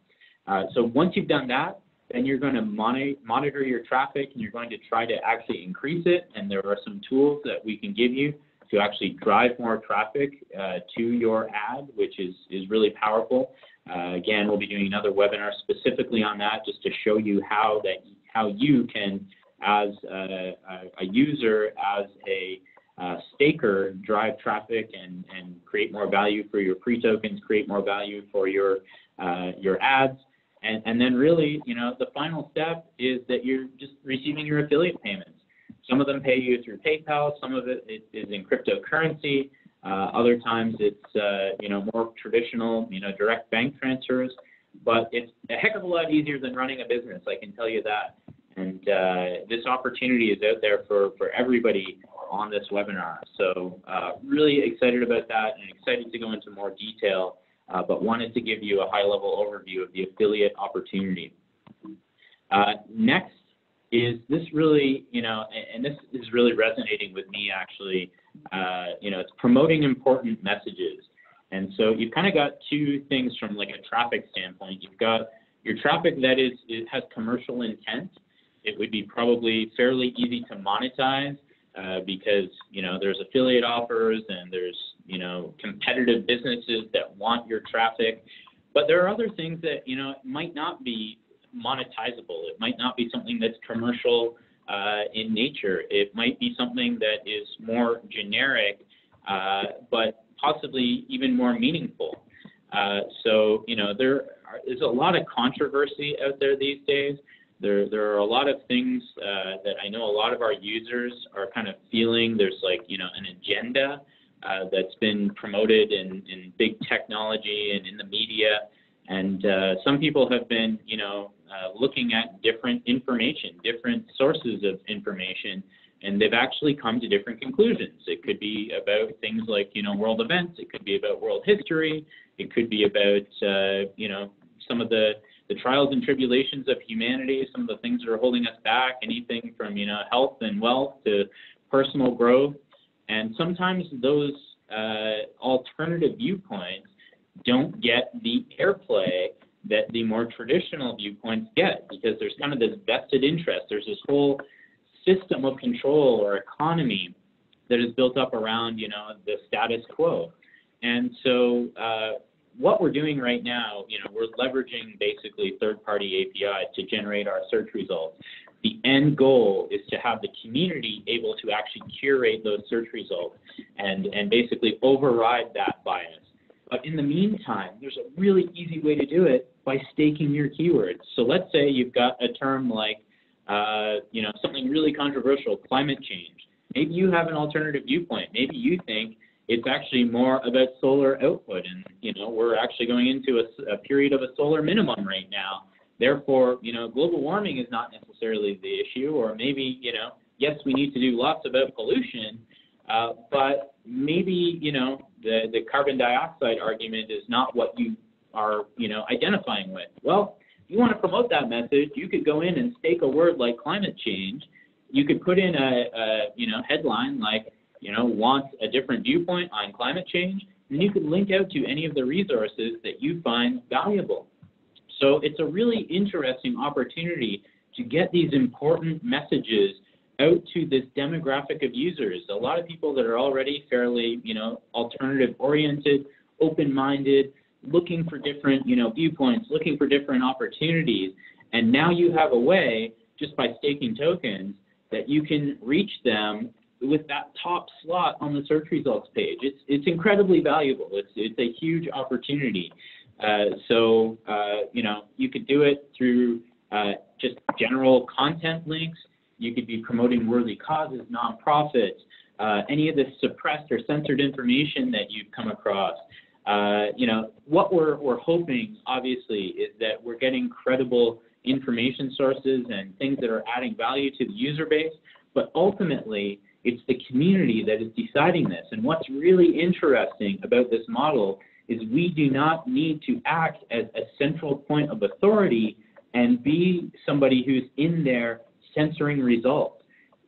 Uh, so once you've done that, then you're going to monitor your traffic and you're going to try to actually increase it. And there are some tools that we can give you to actually drive more traffic uh, to your ad, which is, is really powerful. Uh, again, we'll be doing another webinar specifically on that just to show you how that how you can, as a, a user, as a uh, staker, drive traffic and, and create more value for your pre-tokens, create more value for your uh, your ads, and, and then really, you know, the final step is that you're just receiving your affiliate payments. Some of them pay you through PayPal. Some of it is in cryptocurrency. Uh, other times it's, uh, you know, more traditional, you know, direct bank transfers. But it's a heck of a lot easier than running a business, I can tell you that. And uh, this opportunity is out there for, for everybody on this webinar. So uh, really excited about that and excited to go into more detail uh, but wanted to give you a high-level overview of the affiliate opportunity. Uh, next is this really, you know, and this is really resonating with me actually, uh, you know, it's promoting important messages. And so you've kind of got two things from like a traffic standpoint. You've got your traffic that is, it has commercial intent. It would be probably fairly easy to monetize uh, because you know there's affiliate offers and there's you know competitive businesses that want your traffic, but there are other things that you know might not be monetizable. It might not be something that's commercial uh, in nature. It might be something that is more generic, uh, but possibly even more meaningful. Uh, so you know there is a lot of controversy out there these days there there are a lot of things uh, that I know a lot of our users are kind of feeling. There's like you know an agenda uh, that's been promoted in in big technology and in the media, and uh, some people have been you know uh, looking at different information, different sources of information. And they've actually come to different conclusions. It could be about things like, you know, world events. It could be about world history. It could be about, uh, you know, some of the the trials and tribulations of humanity, some of the things that are holding us back, anything from you know health and wealth to personal growth, and sometimes those uh, alternative viewpoints don't get the airplay that the more traditional viewpoints get because there's kind of this vested interest. There's this whole system of control or economy that is built up around you know the status quo, and so uh, what we're doing right now, you know, we're leveraging basically third-party APIs to generate our search results. The end goal is to have the community able to actually curate those search results and, and basically override that bias. But in the meantime, there's a really easy way to do it by staking your keywords. So let's say you've got a term like, uh, you know, something really controversial, climate change, maybe you have an alternative viewpoint. Maybe you think it's actually more about solar output, and you know we're actually going into a, a period of a solar minimum right now. Therefore, you know, global warming is not necessarily the issue, or maybe you know, yes, we need to do lots about pollution, uh, but maybe you know the the carbon dioxide argument is not what you are you know identifying with. Well, if you want to promote that message, you could go in and stake a word like climate change. You could put in a, a you know headline like you know wants a different viewpoint on climate change, and you could link out to any of the resources that you find valuable. So it's a really interesting opportunity to get these important messages out to this demographic of users. A lot of people that are already fairly, you know, alternative oriented, open minded, looking for different, you know, viewpoints, looking for different opportunities. And now you have a way, just by staking tokens, that you can reach them with that top slot on the search results page. It's it's incredibly valuable. It's it's a huge opportunity. Uh, so uh, you know you could do it through uh, just general content links. You could be promoting worthy causes, nonprofits, uh, any of this suppressed or censored information that you've come across. Uh, you know, what we're, we're hoping, obviously, is that we're getting credible information sources and things that are adding value to the user base, but ultimately, it's the community that is deciding this. And what's really interesting about this model is we do not need to act as a central point of authority and be somebody who's in there censoring results.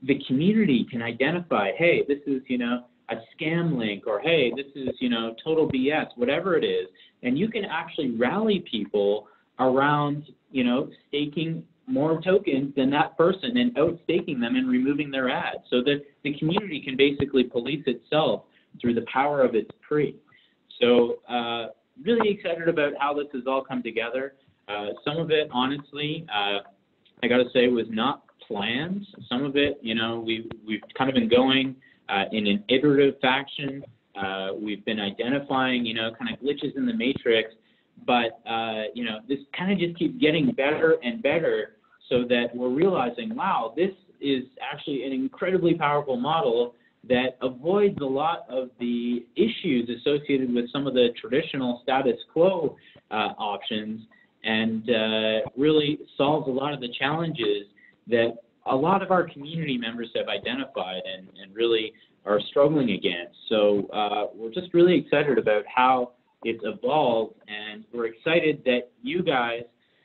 The community can identify, hey, this is, you know, a scam link or hey, this is, you know, total BS, whatever it is. And you can actually rally people around, you know, staking more tokens than that person and outstaking them and removing their ads so that the community can basically police itself through the power of its pre. So uh, really excited about how this has all come together. Uh, some of it, honestly, uh, I got to say, was not planned. Some of it, you know, we've, we've kind of been going uh, in an iterative fashion. Uh, we've been identifying, you know, kind of glitches in the matrix, but, uh, you know, this kind of just keeps getting better and better so that we're realizing, wow, this is actually an incredibly powerful model that avoids a lot of the issues associated with some of the traditional status quo uh, options and uh, really solves a lot of the challenges that a lot of our community members have identified and, and really are struggling against. So uh, we're just really excited about how it's evolved, and we're excited that you guys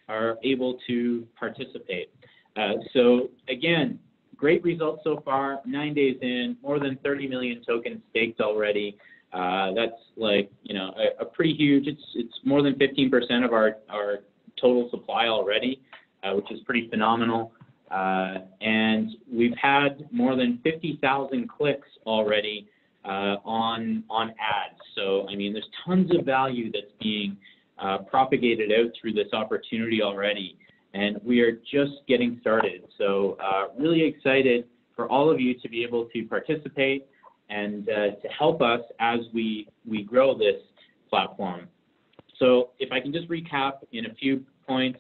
are able to participate. Uh, so again, great results so far. Nine days in, more than 30 million tokens staked already. Uh, that's like you know a, a, pretty huge. It's it's more than 15% of our our total supply already, uh, which is pretty phenomenal. Uh, and we've had more than 50,000 clicks already uh, on on ads. So I mean, there's tons of value that's being uh, propagated out through this opportunity already, and we are just getting started. So uh, really excited for all of you to be able to participate and uh, to help us as we we grow this platform. So if I can just recap in a few points,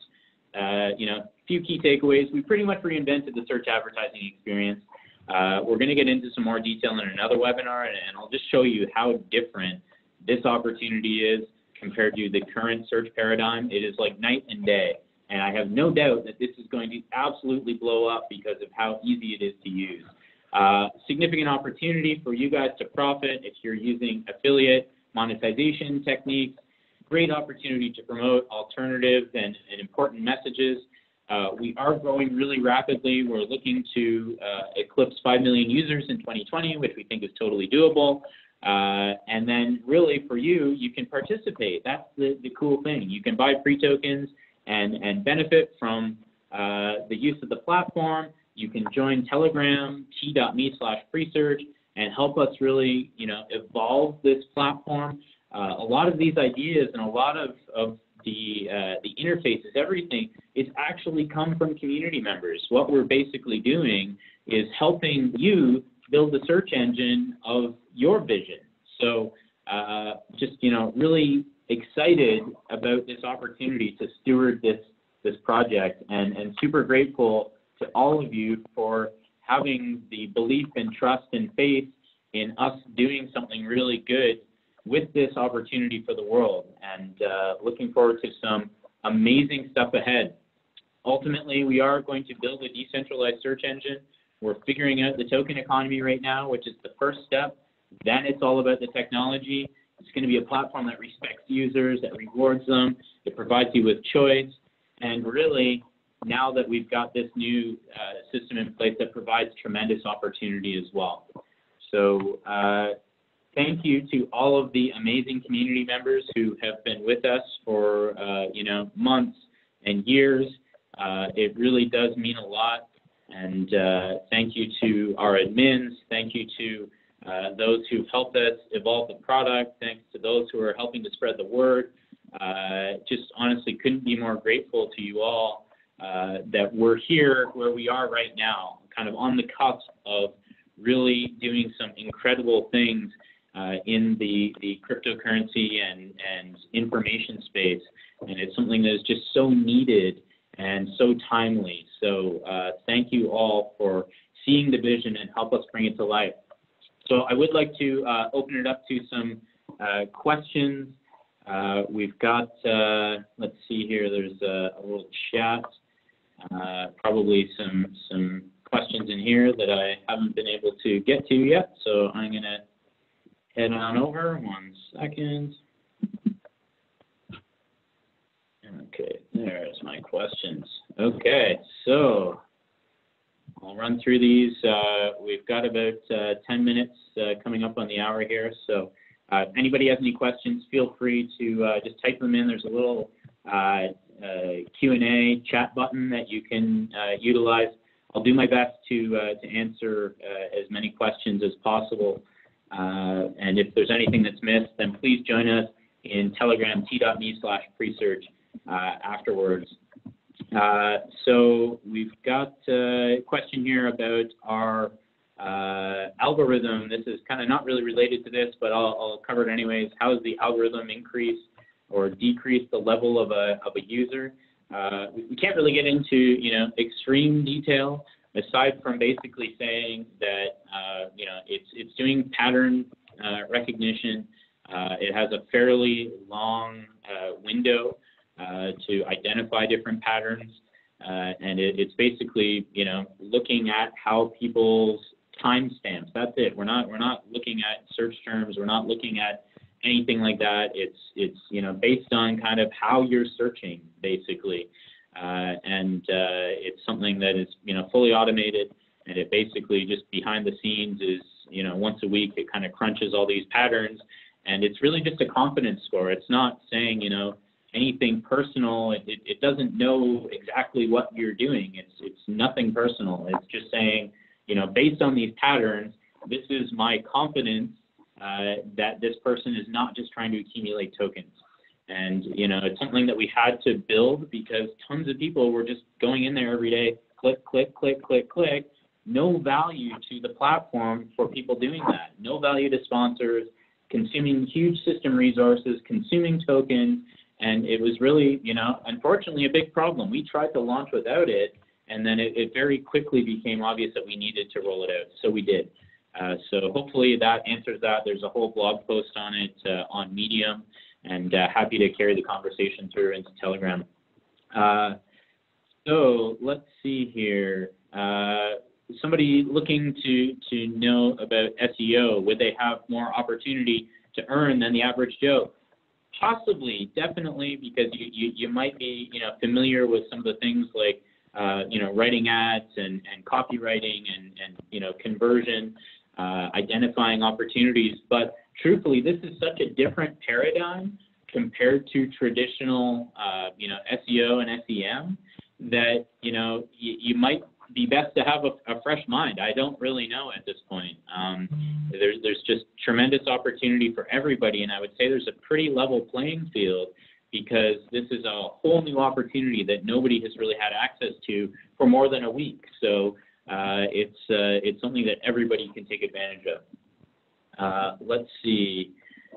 uh, you know, a few key takeaways. We pretty much reinvented the search advertising experience. Uh, we're going to get into some more detail in another webinar, and I'll just show you how different this opportunity is compared to the current search paradigm. It is like night and day, and I have no doubt that this is going to absolutely blow up because of how easy it is to use. Uh, significant opportunity for you guys to profit if you're using affiliate monetization techniques. Great opportunity to promote alternative and, and important messages uh, we are growing really rapidly. We're looking to uh, eclipse 5 million users in 2020, which we think is totally doable. Uh, and then really for you, you can participate. That's the, the cool thing. You can buy pre tokens and, and benefit from uh, the use of the platform. You can join Telegram, t.me slash presearch, and help us really, you know, evolve this platform. Uh, a lot of these ideas and a lot of, of the uh, the interfaces, everything is actually come from community members. What we're basically doing is helping you build the search engine of your vision. So uh, just you know, really excited about this opportunity to steward this this project, and and super grateful to all of you for having the belief and trust and faith in us doing something really good with this opportunity for the world and uh, looking forward to some amazing stuff ahead. Ultimately, we are going to build a decentralized search engine. We're figuring out the token economy right now, which is the first step. Then it's all about the technology. It's going to be a platform that respects users, that rewards them, it provides you with choice, and really, now that we've got this new uh, system in place that provides tremendous opportunity as well. So uh, thank you to all of the amazing community members who have been with us for uh, you know months and years. Uh, it really does mean a lot. And uh, thank you to our admins. Thank you to uh, those who've helped us evolve the product. Thanks to those who are helping to spread the word. Uh, just honestly couldn't be more grateful to you all uh, that we're here where we are right now, kind of on the cusp of really doing some incredible things uh, in the, the cryptocurrency and, and information space. And it's something that is just so needed and so timely. So uh, thank you all for seeing the vision and help us bring it to life. So I would like to uh, open it up to some uh, questions. Uh, we've got, uh, let's see here, there's a, a little chat, probably some, some questions in here that I haven't been able to get to yet. So I'm going to head on over. One second. Okay, there's my questions. Okay, so I'll run through these. Uh, we've got about uh, 10 minutes uh, coming up on the hour here. So uh, anybody has any questions, feel free to uh, just type them in. There's a little uh, Q&A chat button that you can utilize. I'll do my best to, to answer as many questions as possible. And if there's anything that's missed, then please join us in Telegram t.me slash presearch afterwards. Uh, so we've got a question here about our uh, algorithm. This is kind of not really related to this, but I'll, I'll cover it anyways. How does the algorithm increase or decrease the level of a, of a user? Uh, we can't really get into you know extreme detail aside from basically saying that uh, you know it's it's doing pattern uh, recognition. Uh, it has a fairly long window uh, to identify different patterns. Uh, and it, it's basically, you know, looking at how people's timestamps. That's it. We're not we're not looking at search terms. We're not looking at anything like that. It's it's you know based on kind of how you're searching basically, uh, and uh, it's something that is you know fully automated, and it basically just behind the scenes is you know once a week it kind of crunches all these patterns, and it's really just a confidence score. It's not saying you know anything personal. It, it, it, doesn't know exactly what you're doing. It's it's nothing personal. It's just saying, you know, based on these patterns, this is my confidence uh, that this person is not just trying to accumulate tokens. And you know, it's something that we had to build because tons of people were just going in there every day, click, click, click, click, click. No value to the platform for people doing that. No value to sponsors, consuming huge system resources, consuming tokens, and it was really, you know, unfortunately a big problem. We tried to launch without it, and then it, it very quickly became obvious that we needed to roll it out. So we did. Uh, so hopefully that answers that. There's a whole blog post on it uh, on Medium, and uh, happy to carry the conversation through into Telegram. Uh, so let's see here. Uh, somebody looking to to know about SEO, would they have more opportunity to earn than the average Joe? Possibly, definitely, because you, you, you might be, you know, familiar with some of the things like, uh, you know, writing ads and, and copywriting and, and, you know, conversion, uh, identifying opportunities. But truthfully, this is such a different paradigm compared to traditional, uh, you know, SEO and SEM that, you know, you, you might be best to have a, a, fresh mind. I don't really know at this point. Um, there's there's just tremendous opportunity for everybody, and I would say there's a pretty level playing field because this is a whole new opportunity that nobody has really had access to for more than a week. So uh, it's uh, it's something that everybody can take advantage of. Uh, let's see,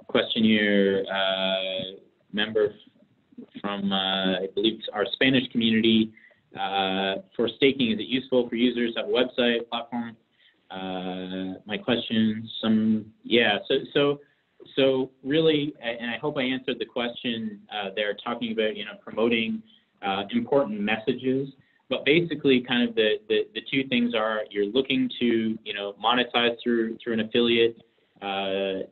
question here, uh, member from uh, I believe our Spanish community Uh, for staking, is it useful for users to have a website platform? Uh, my question, some, yeah. So, so, so really, and I hope I answered the question uh, there, talking about you know promoting important messages. But basically, kind of the, the, the two things are you're looking to you know monetize through through an affiliate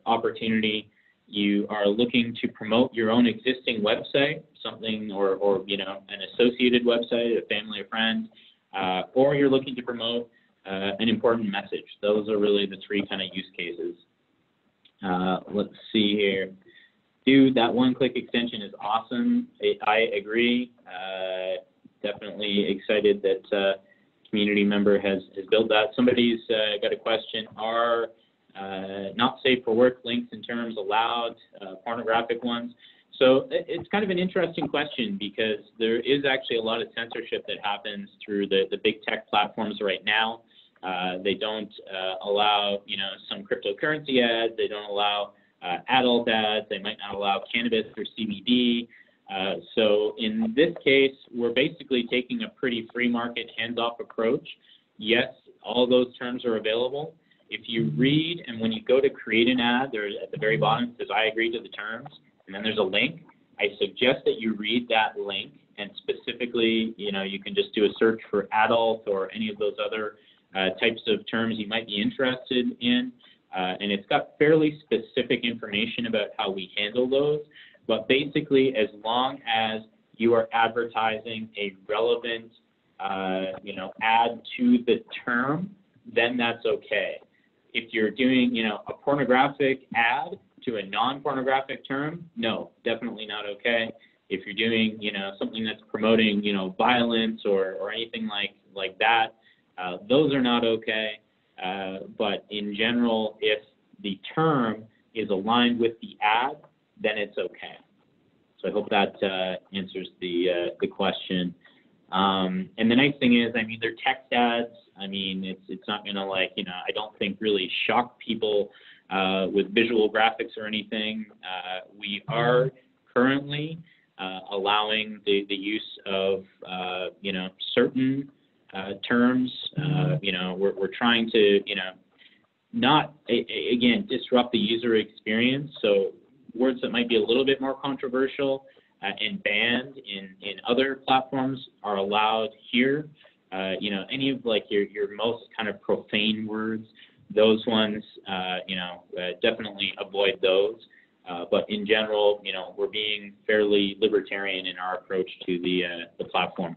opportunity. You are looking to promote your own existing website, something or or you know an associated website, a family or friend, uh, or you're looking to promote uh, an important message. Those are really the three kind of use cases. Uh, let's see here. Dude, that one-click extension is awesome. I, agree. Uh, definitely excited that uh, community member has, has built that. Somebody's uh, got a question. Are uh, not safe for work links in terms allowed, uh, pornographic ones? So it's kind of an interesting question because there is actually a lot of censorship that happens through the, the big tech platforms right now. Uh, they don't uh, allow, you know, some cryptocurrency ads. They don't allow uh, adult ads. They might not allow cannabis or CBD. Uh, so in this case, we're basically taking a pretty free market, hands-off approach. Yes, all those terms are available. If you read and when you go to create an ad, there's at the very bottom it says I agree to the terms, and then there's a link. I suggest that you read that link and specifically, you know, you can just do a search for adult or any of those other uh, types of terms you might be interested in. Uh, and it's got fairly specific information about how we handle those. But basically, as long as you are advertising a relevant, uh, you know, ad to the term, then that's okay. If you're doing, you know, a pornographic ad to a non-pornographic term, no, definitely not okay. If you're doing, you know, something that's promoting, you know, violence or, or anything like like that, uh, those are not okay. Uh, but in general, if the term is aligned with the ad, then it's okay. So I hope that uh, answers the uh, the question. Um, and the nice thing is, I mean, they're text ads. I mean, it's it's not gonna like you know, I don't think really shock people uh, with visual graphics or anything. Uh, we are currently allowing the the use of you know certain uh, terms. Uh, you know, we're, we're trying to, you know, not, a, again, disrupt the user experience. So words that might be a little bit more controversial uh, and banned in, in other platforms are allowed here. Uh, you know, any of like your, your most kind of profane words, those ones, uh, you know, uh, definitely avoid those. Uh, but in general, you know, we're being fairly libertarian in our approach to the, uh, the platform.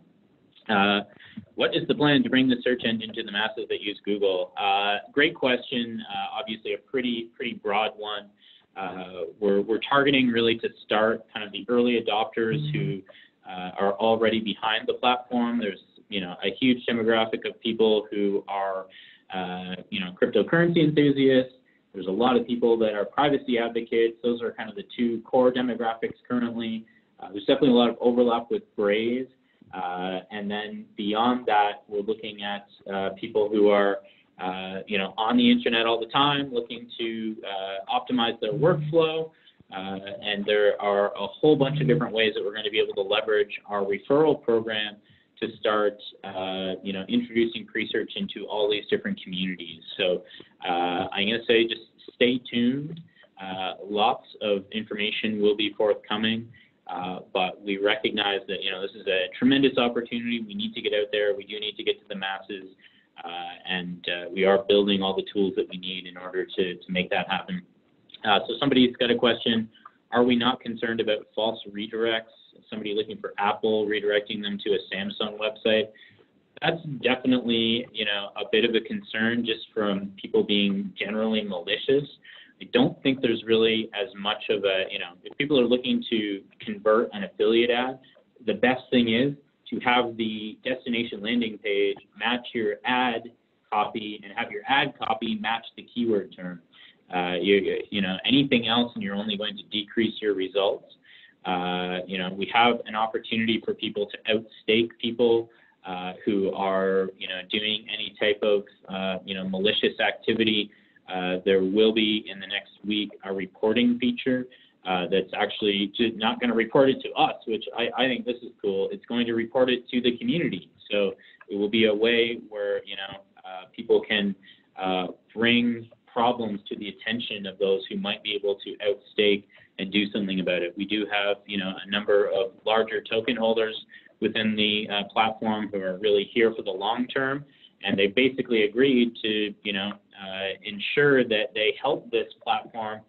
What is the plan to bring the search engine to the masses that use Google? Great question. Obviously, a pretty pretty broad one. Uh, we're we're targeting really to start kind of the early adopters who uh, are already behind the platform. There's you know a huge demographic of people who are uh, you know cryptocurrency enthusiasts. There's a lot of people that are privacy advocates. Those are kind of the two core demographics currently. there's definitely a lot of overlap with Brave. Uh, and then beyond that, we're looking at uh, people who are, uh, you know, on the internet all the time, looking to uh, optimize their workflow. Uh, and there are a whole bunch of different ways that we're going to be able to leverage our referral program to start, uh, you know, introducing Presearch into all these different communities. So I'm going to say just stay tuned. lots of information will be forthcoming. Uh, but we recognize that you know this is a tremendous opportunity. We need to get out there. We do need to get to the masses, uh, and uh, we are building all the tools that we need in order to to make that happen. Uh, so somebody's got a question: Are we not concerned about false redirects? Somebody looking for Apple redirecting them to a Samsung website. That's definitely you know a bit of a concern just from people being generally malicious. I don't think there's really as much of a, you know, if people are looking to convert an affiliate ad, the best thing is to have the destination landing page match your ad copy and have your ad copy match the keyword term. Uh, you, you know, anything else and you're only going to decrease your results. Uh, you know, we have an opportunity for people to outstake people uh, who are, you know, doing any type of, uh, you know, malicious activity uh, there will be in the next week a reporting feature uh, that's actually not going to report it to us, which I, I, think this is cool. It's going to report it to the community. So it will be a way where, you know, uh, people can uh, bring problems to the attention of those who might be able to outstake and do something about it. We do have, you know, a number of larger token holders within the uh, platform who are really here for the long term, and they basically agreed to, you know, uh, ensure that they help this platform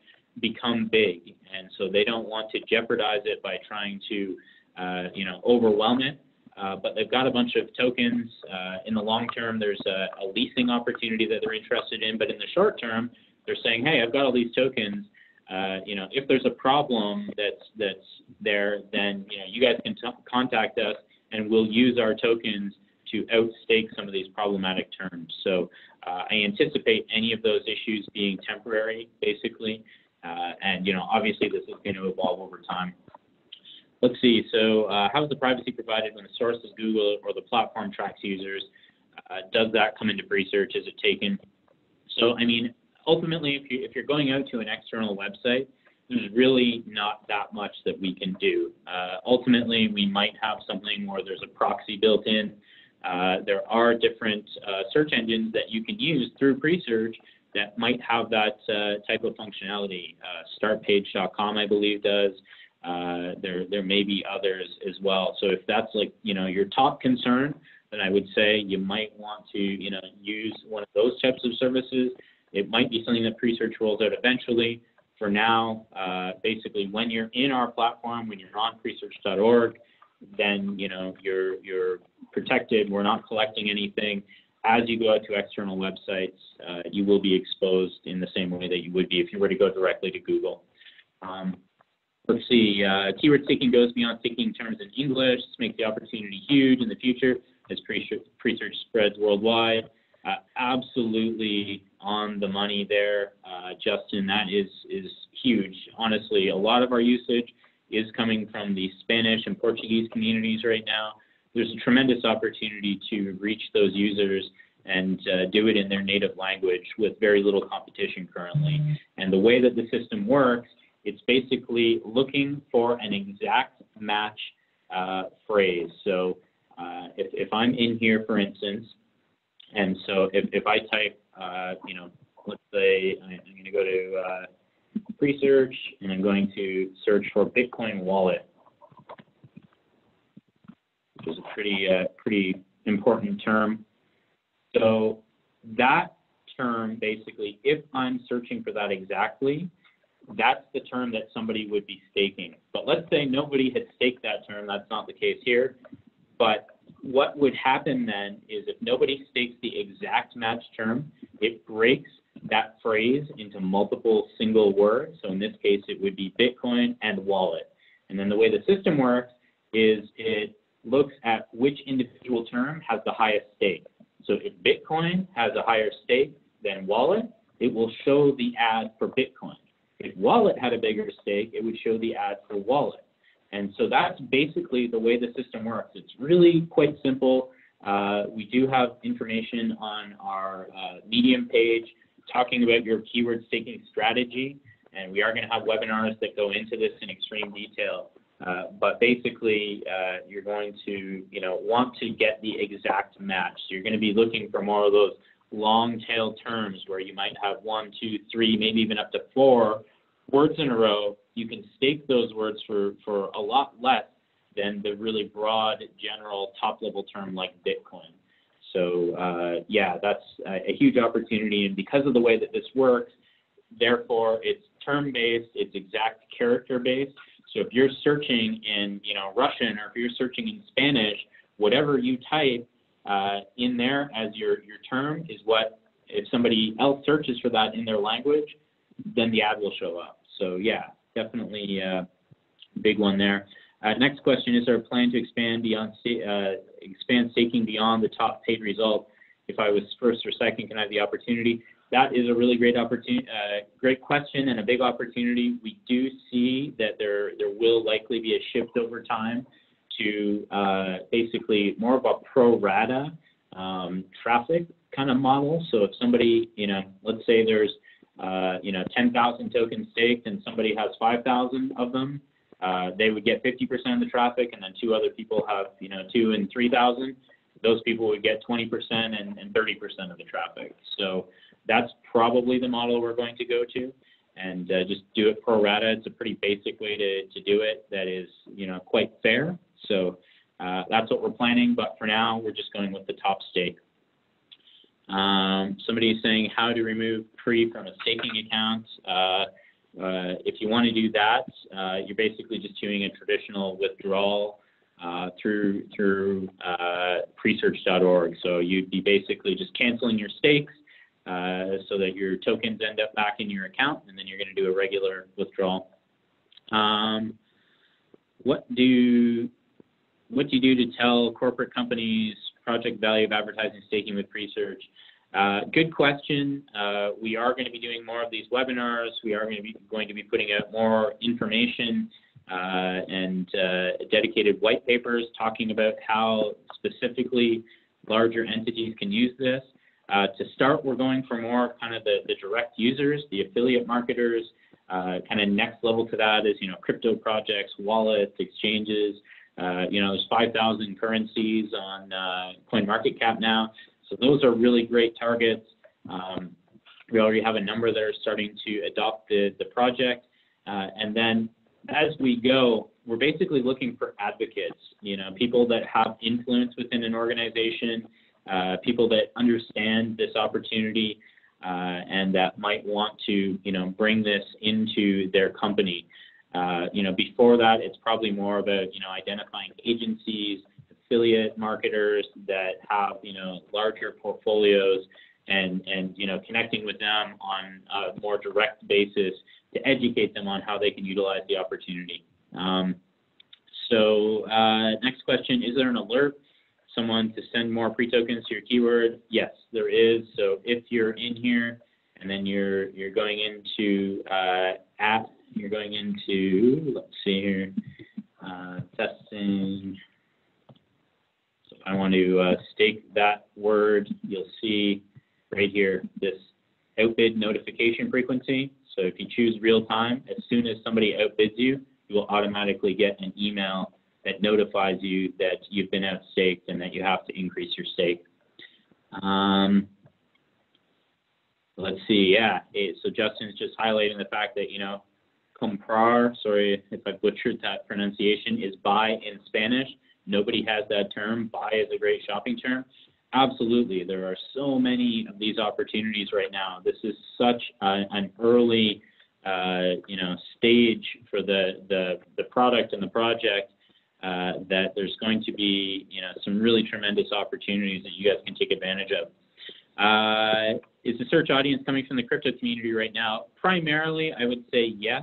become big, and so they don't want to jeopardize it by trying to, uh, you know, overwhelm it. Uh, but they've got a bunch of tokens. Uh, in the long term, there's a, a leasing opportunity that they're interested in, but in the short term, they're saying, hey, I've got all these tokens. Uh, you know, if there's a problem that's that's there, then you know you guys can t- contact us, and we'll use our tokens to outstake some of these problematic terms. So uh, I anticipate any of those issues being temporary, basically, uh, and you know, obviously this is going to evolve over time. Let's see. So uh, how is the privacy provided when the source is Google or the platform tracks users? Uh, does that come into research? Is it taken? So I mean, ultimately, if, you, if you're going out to an external website, there's really not that much that we can do. Uh, ultimately, we might have something where there's a proxy built in. Uh, there are different uh, search engines that you can use through Presearch that might have that uh, type of functionality. Uh, startpage.com, I believe, does. Uh, there, there may be others as well. So if that's like, you know, your top concern, then I would say you might want to, you know, use one of those types of services it might be something that Presearch rolls out eventually. For now, uh, basically, when you're in our platform, when you're on presearch.org, then you know you're you're protected. We're not collecting anything. As you go out to external websites, uh, you will be exposed in the same way that you would be if you were to go directly to Google. Um, let's see, uh, keyword staking goes beyond seeking terms in English. This makes the opportunity huge in the future as Presearch spreads worldwide. Uh, absolutely on the money there, uh, Justin. That is is huge. Honestly, a lot of our usage is coming from the Spanish and Portuguese communities right now. There's a tremendous opportunity to reach those users and uh, do it in their native language with very little competition currently. And the way that the system works, it's basically looking for an exact match uh, phrase. So uh, if, if I'm in here, for instance, and so if, if I type, uh, you know, let's say I'm going to go to uh, Presearch and I'm going to search for Bitcoin wallet, which is a pretty, uh, pretty important term. So that term, basically, if I'm searching for that exactly, that's the term that somebody would be staking. But let's say nobody had staked that term. That's not the case here. But what would happen then is if nobody stakes the exact match term, it breaks that phrase into multiple single words. So in this case, it would be Bitcoin and wallet. And then the way the system works is it looks at which individual term has the highest stake. So if Bitcoin has a higher stake than wallet, it will show the ad for Bitcoin. If wallet had a bigger stake, it would show the ad for wallet. And so that's basically the way the system works. It's really quite simple. Uh, we do have information on our uh, Medium page talking about your keyword staking strategy, and we are going to have webinars that go into this in extreme detail. Uh, but basically, uh, you're going to, you know, want to get the exact match. So you're going to be looking for more of those long tail terms where you might have one, two, three, maybe even up to four words in a row you can stake those words for, for a lot less than the really broad, general, top level term like Bitcoin. So uh, yeah, that's a, a, huge opportunity. And because of the way that this works, therefore it's term based, it's exact character based. So if you're searching in you know Russian or if you're searching in Spanish, whatever you type uh, in there as your your term is what if somebody else searches for that in their language, then the ad will show up. So yeah, definitely a big one there. Uh, next question, is there a plan to expand beyond uh, expand staking beyond the top paid result? If I was first or second, can I have the opportunity? That is a really great opportunity, uh, great question and a big opportunity. We do see that there there will likely be a shift over time to uh, basically more of a pro rata um, traffic kind of model. So if somebody, you know, let's say there's uh, you know, 10,000 tokens staked and somebody has 5,000 of them, uh, they would get 50% of the traffic, and then two other people have, you know, two and 3,000. those people would get 20% and, and 30% of the traffic. So that's probably the model we're going to go to and uh, just do it pro rata. It's a pretty basic way to, to do it that is, you know, quite fair. So uh, that's what we're planning, but for now, we're just going with the top stake. Um, somebody is saying how to remove pre from a staking account. Uh, uh, if you want to do that, uh, you're basically just doing a traditional withdrawal uh, through through presearch.org. So you'd be basically just canceling your stakes so that your tokens end up back in your account, and then you're going to do a regular withdrawal. Um, what do what do you do to tell corporate companies project value of advertising staking with Presearch? Uh, good question. Uh, we are going to be doing more of these webinars. We are going to be going to be putting out more information uh, and uh, dedicated white papers talking about how specifically larger entities can use this. Uh, to start, we're going for more kind of the, the direct users, the affiliate marketers. Uh, kind of next level to that is you know crypto projects, wallets, exchanges. you know, there's 5,000 currencies on CoinMarketCap now. So those are really great targets. Um, we already have a number that are starting to adopt the, the project. Uh, and then as we go, we're basically looking for advocates, you know, people that have influence within an organization, uh, people that understand this opportunity, uh, and that might want to, you know, bring this into their company. Uh, you know, before that, it's probably more about, you know, identifying agencies, affiliate marketers that have, you know, larger portfolios and, and, you know, connecting with them on a more direct basis to educate them on how they can utilize the opportunity. Um, so uh, next question, is there an alert someone to send more pre-tokens to your keyword? Yes, there is. So if you're in here and then you're you're going into uh, app, you're going into let's see here, uh, testing. So if I want to uh, stake that word, you'll see right here this outbid notification frequency. So if you choose real time, as soon as somebody outbids you, you will automatically get an email that notifies you that you've been outstaked and that you have to increase your stake. Um, let's see, yeah. So Justin's just highlighting the fact that, you know, comprar, sorry if I butchered that pronunciation, is buy in Spanish. Nobody has that term. Buy is a great shopping term. Absolutely, there are so many of these opportunities right now. This is such a, an early, uh, you know, stage for the the the product and the project uh, that there's going to be, you know, some really tremendous opportunities that you guys can take advantage of. Uh, is the search audience coming from the crypto community right now? Primarily, I would say yes.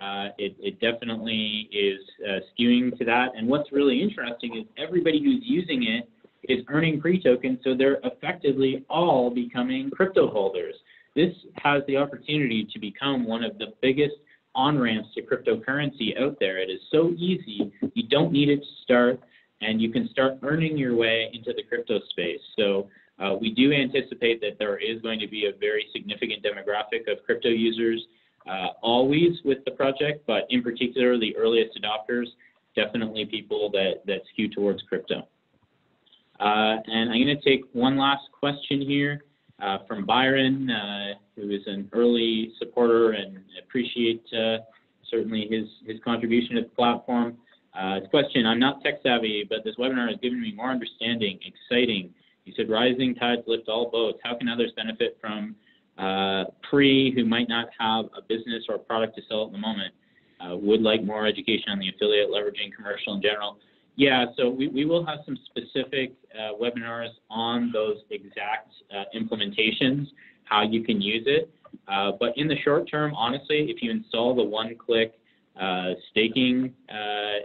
Uh, it, it, definitely is uh, skewing to that. And what's really interesting is everybody who's using it is earning pre-tokens, so they're effectively all becoming crypto holders. This has the opportunity to become one of the biggest on-ramps to cryptocurrency out there. It is so easy. You don't need it to start, and you can start earning your way into the crypto space. So uh, we do anticipate that there is going to be a very significant demographic of crypto users uh, always with the project, but in particular, the earliest adopters, definitely people that, that skew towards crypto. Uh, and I'm going to take one last question here uh, from Byron, uh, who is an early supporter and appreciate uh, certainly his, his contribution to the platform. Uh, question, I'm not tech savvy, but this webinar has given me more understanding, exciting. You said rising tides lift all boats. How can others benefit from uh, pre who might not have a business or product to sell at the moment uh, would like more education on the affiliate leveraging commercial in general. Yeah, so we, we will have some specific uh, webinars on those exact uh, implementations, how you can use it. Uh, but in the short term, honestly, if you install the one-click uh, staking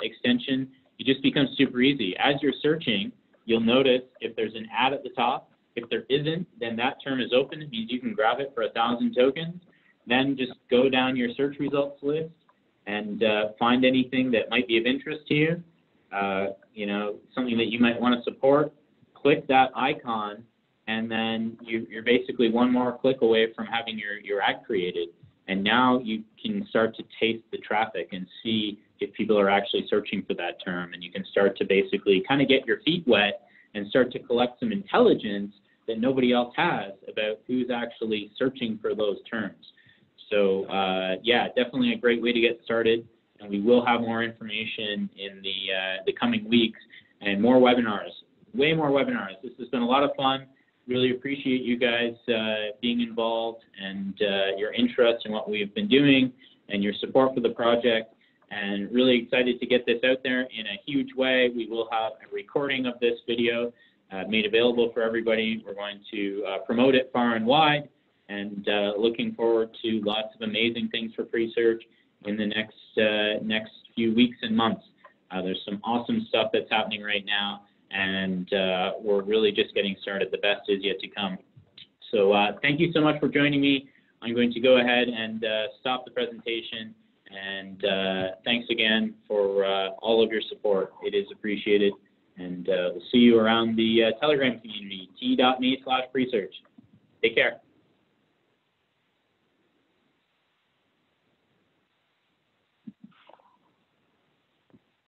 extension, it just becomes super easy. As you're searching, you'll notice if there's an ad at the top, if there isn't, then that term is open. It means you can grab it for a thousand tokens. Then just go down your search results list and uh, find anything that might be of interest to you. Uh, you know, something that you might want to support. Click that icon, and then you, you're basically one more click away from having your, your ad created. And now you can start to taste the traffic and see if people are actually searching for that term. And you can start to basically kind of get your feet wet and start to collect some intelligence that nobody else has about who's actually searching for those terms. So uh, yeah, definitely a great way to get started. And we will have more information in the uh, the coming weeks and more webinars, way more webinars. This has been a lot of fun. Really appreciate you guys uh, being involved and uh, your interest in what we've been doing and your support for the project. And really excited to get this out there in a huge way. We will have a recording of this video uh, made available for everybody. We're going to uh, promote it far and wide and uh, looking forward to lots of amazing things for Presearch in the next uh, next few weeks and months. Uh, there's some awesome stuff that's happening right now, and uh, we're really just getting started. The best is yet to come. So uh, thank you so much for joining me. I'm going to go ahead and uh, stop the presentation. And thanks again for all of your support. It is appreciated. And we'll see you around the Telegram community, t.me slash Presearch. Take care.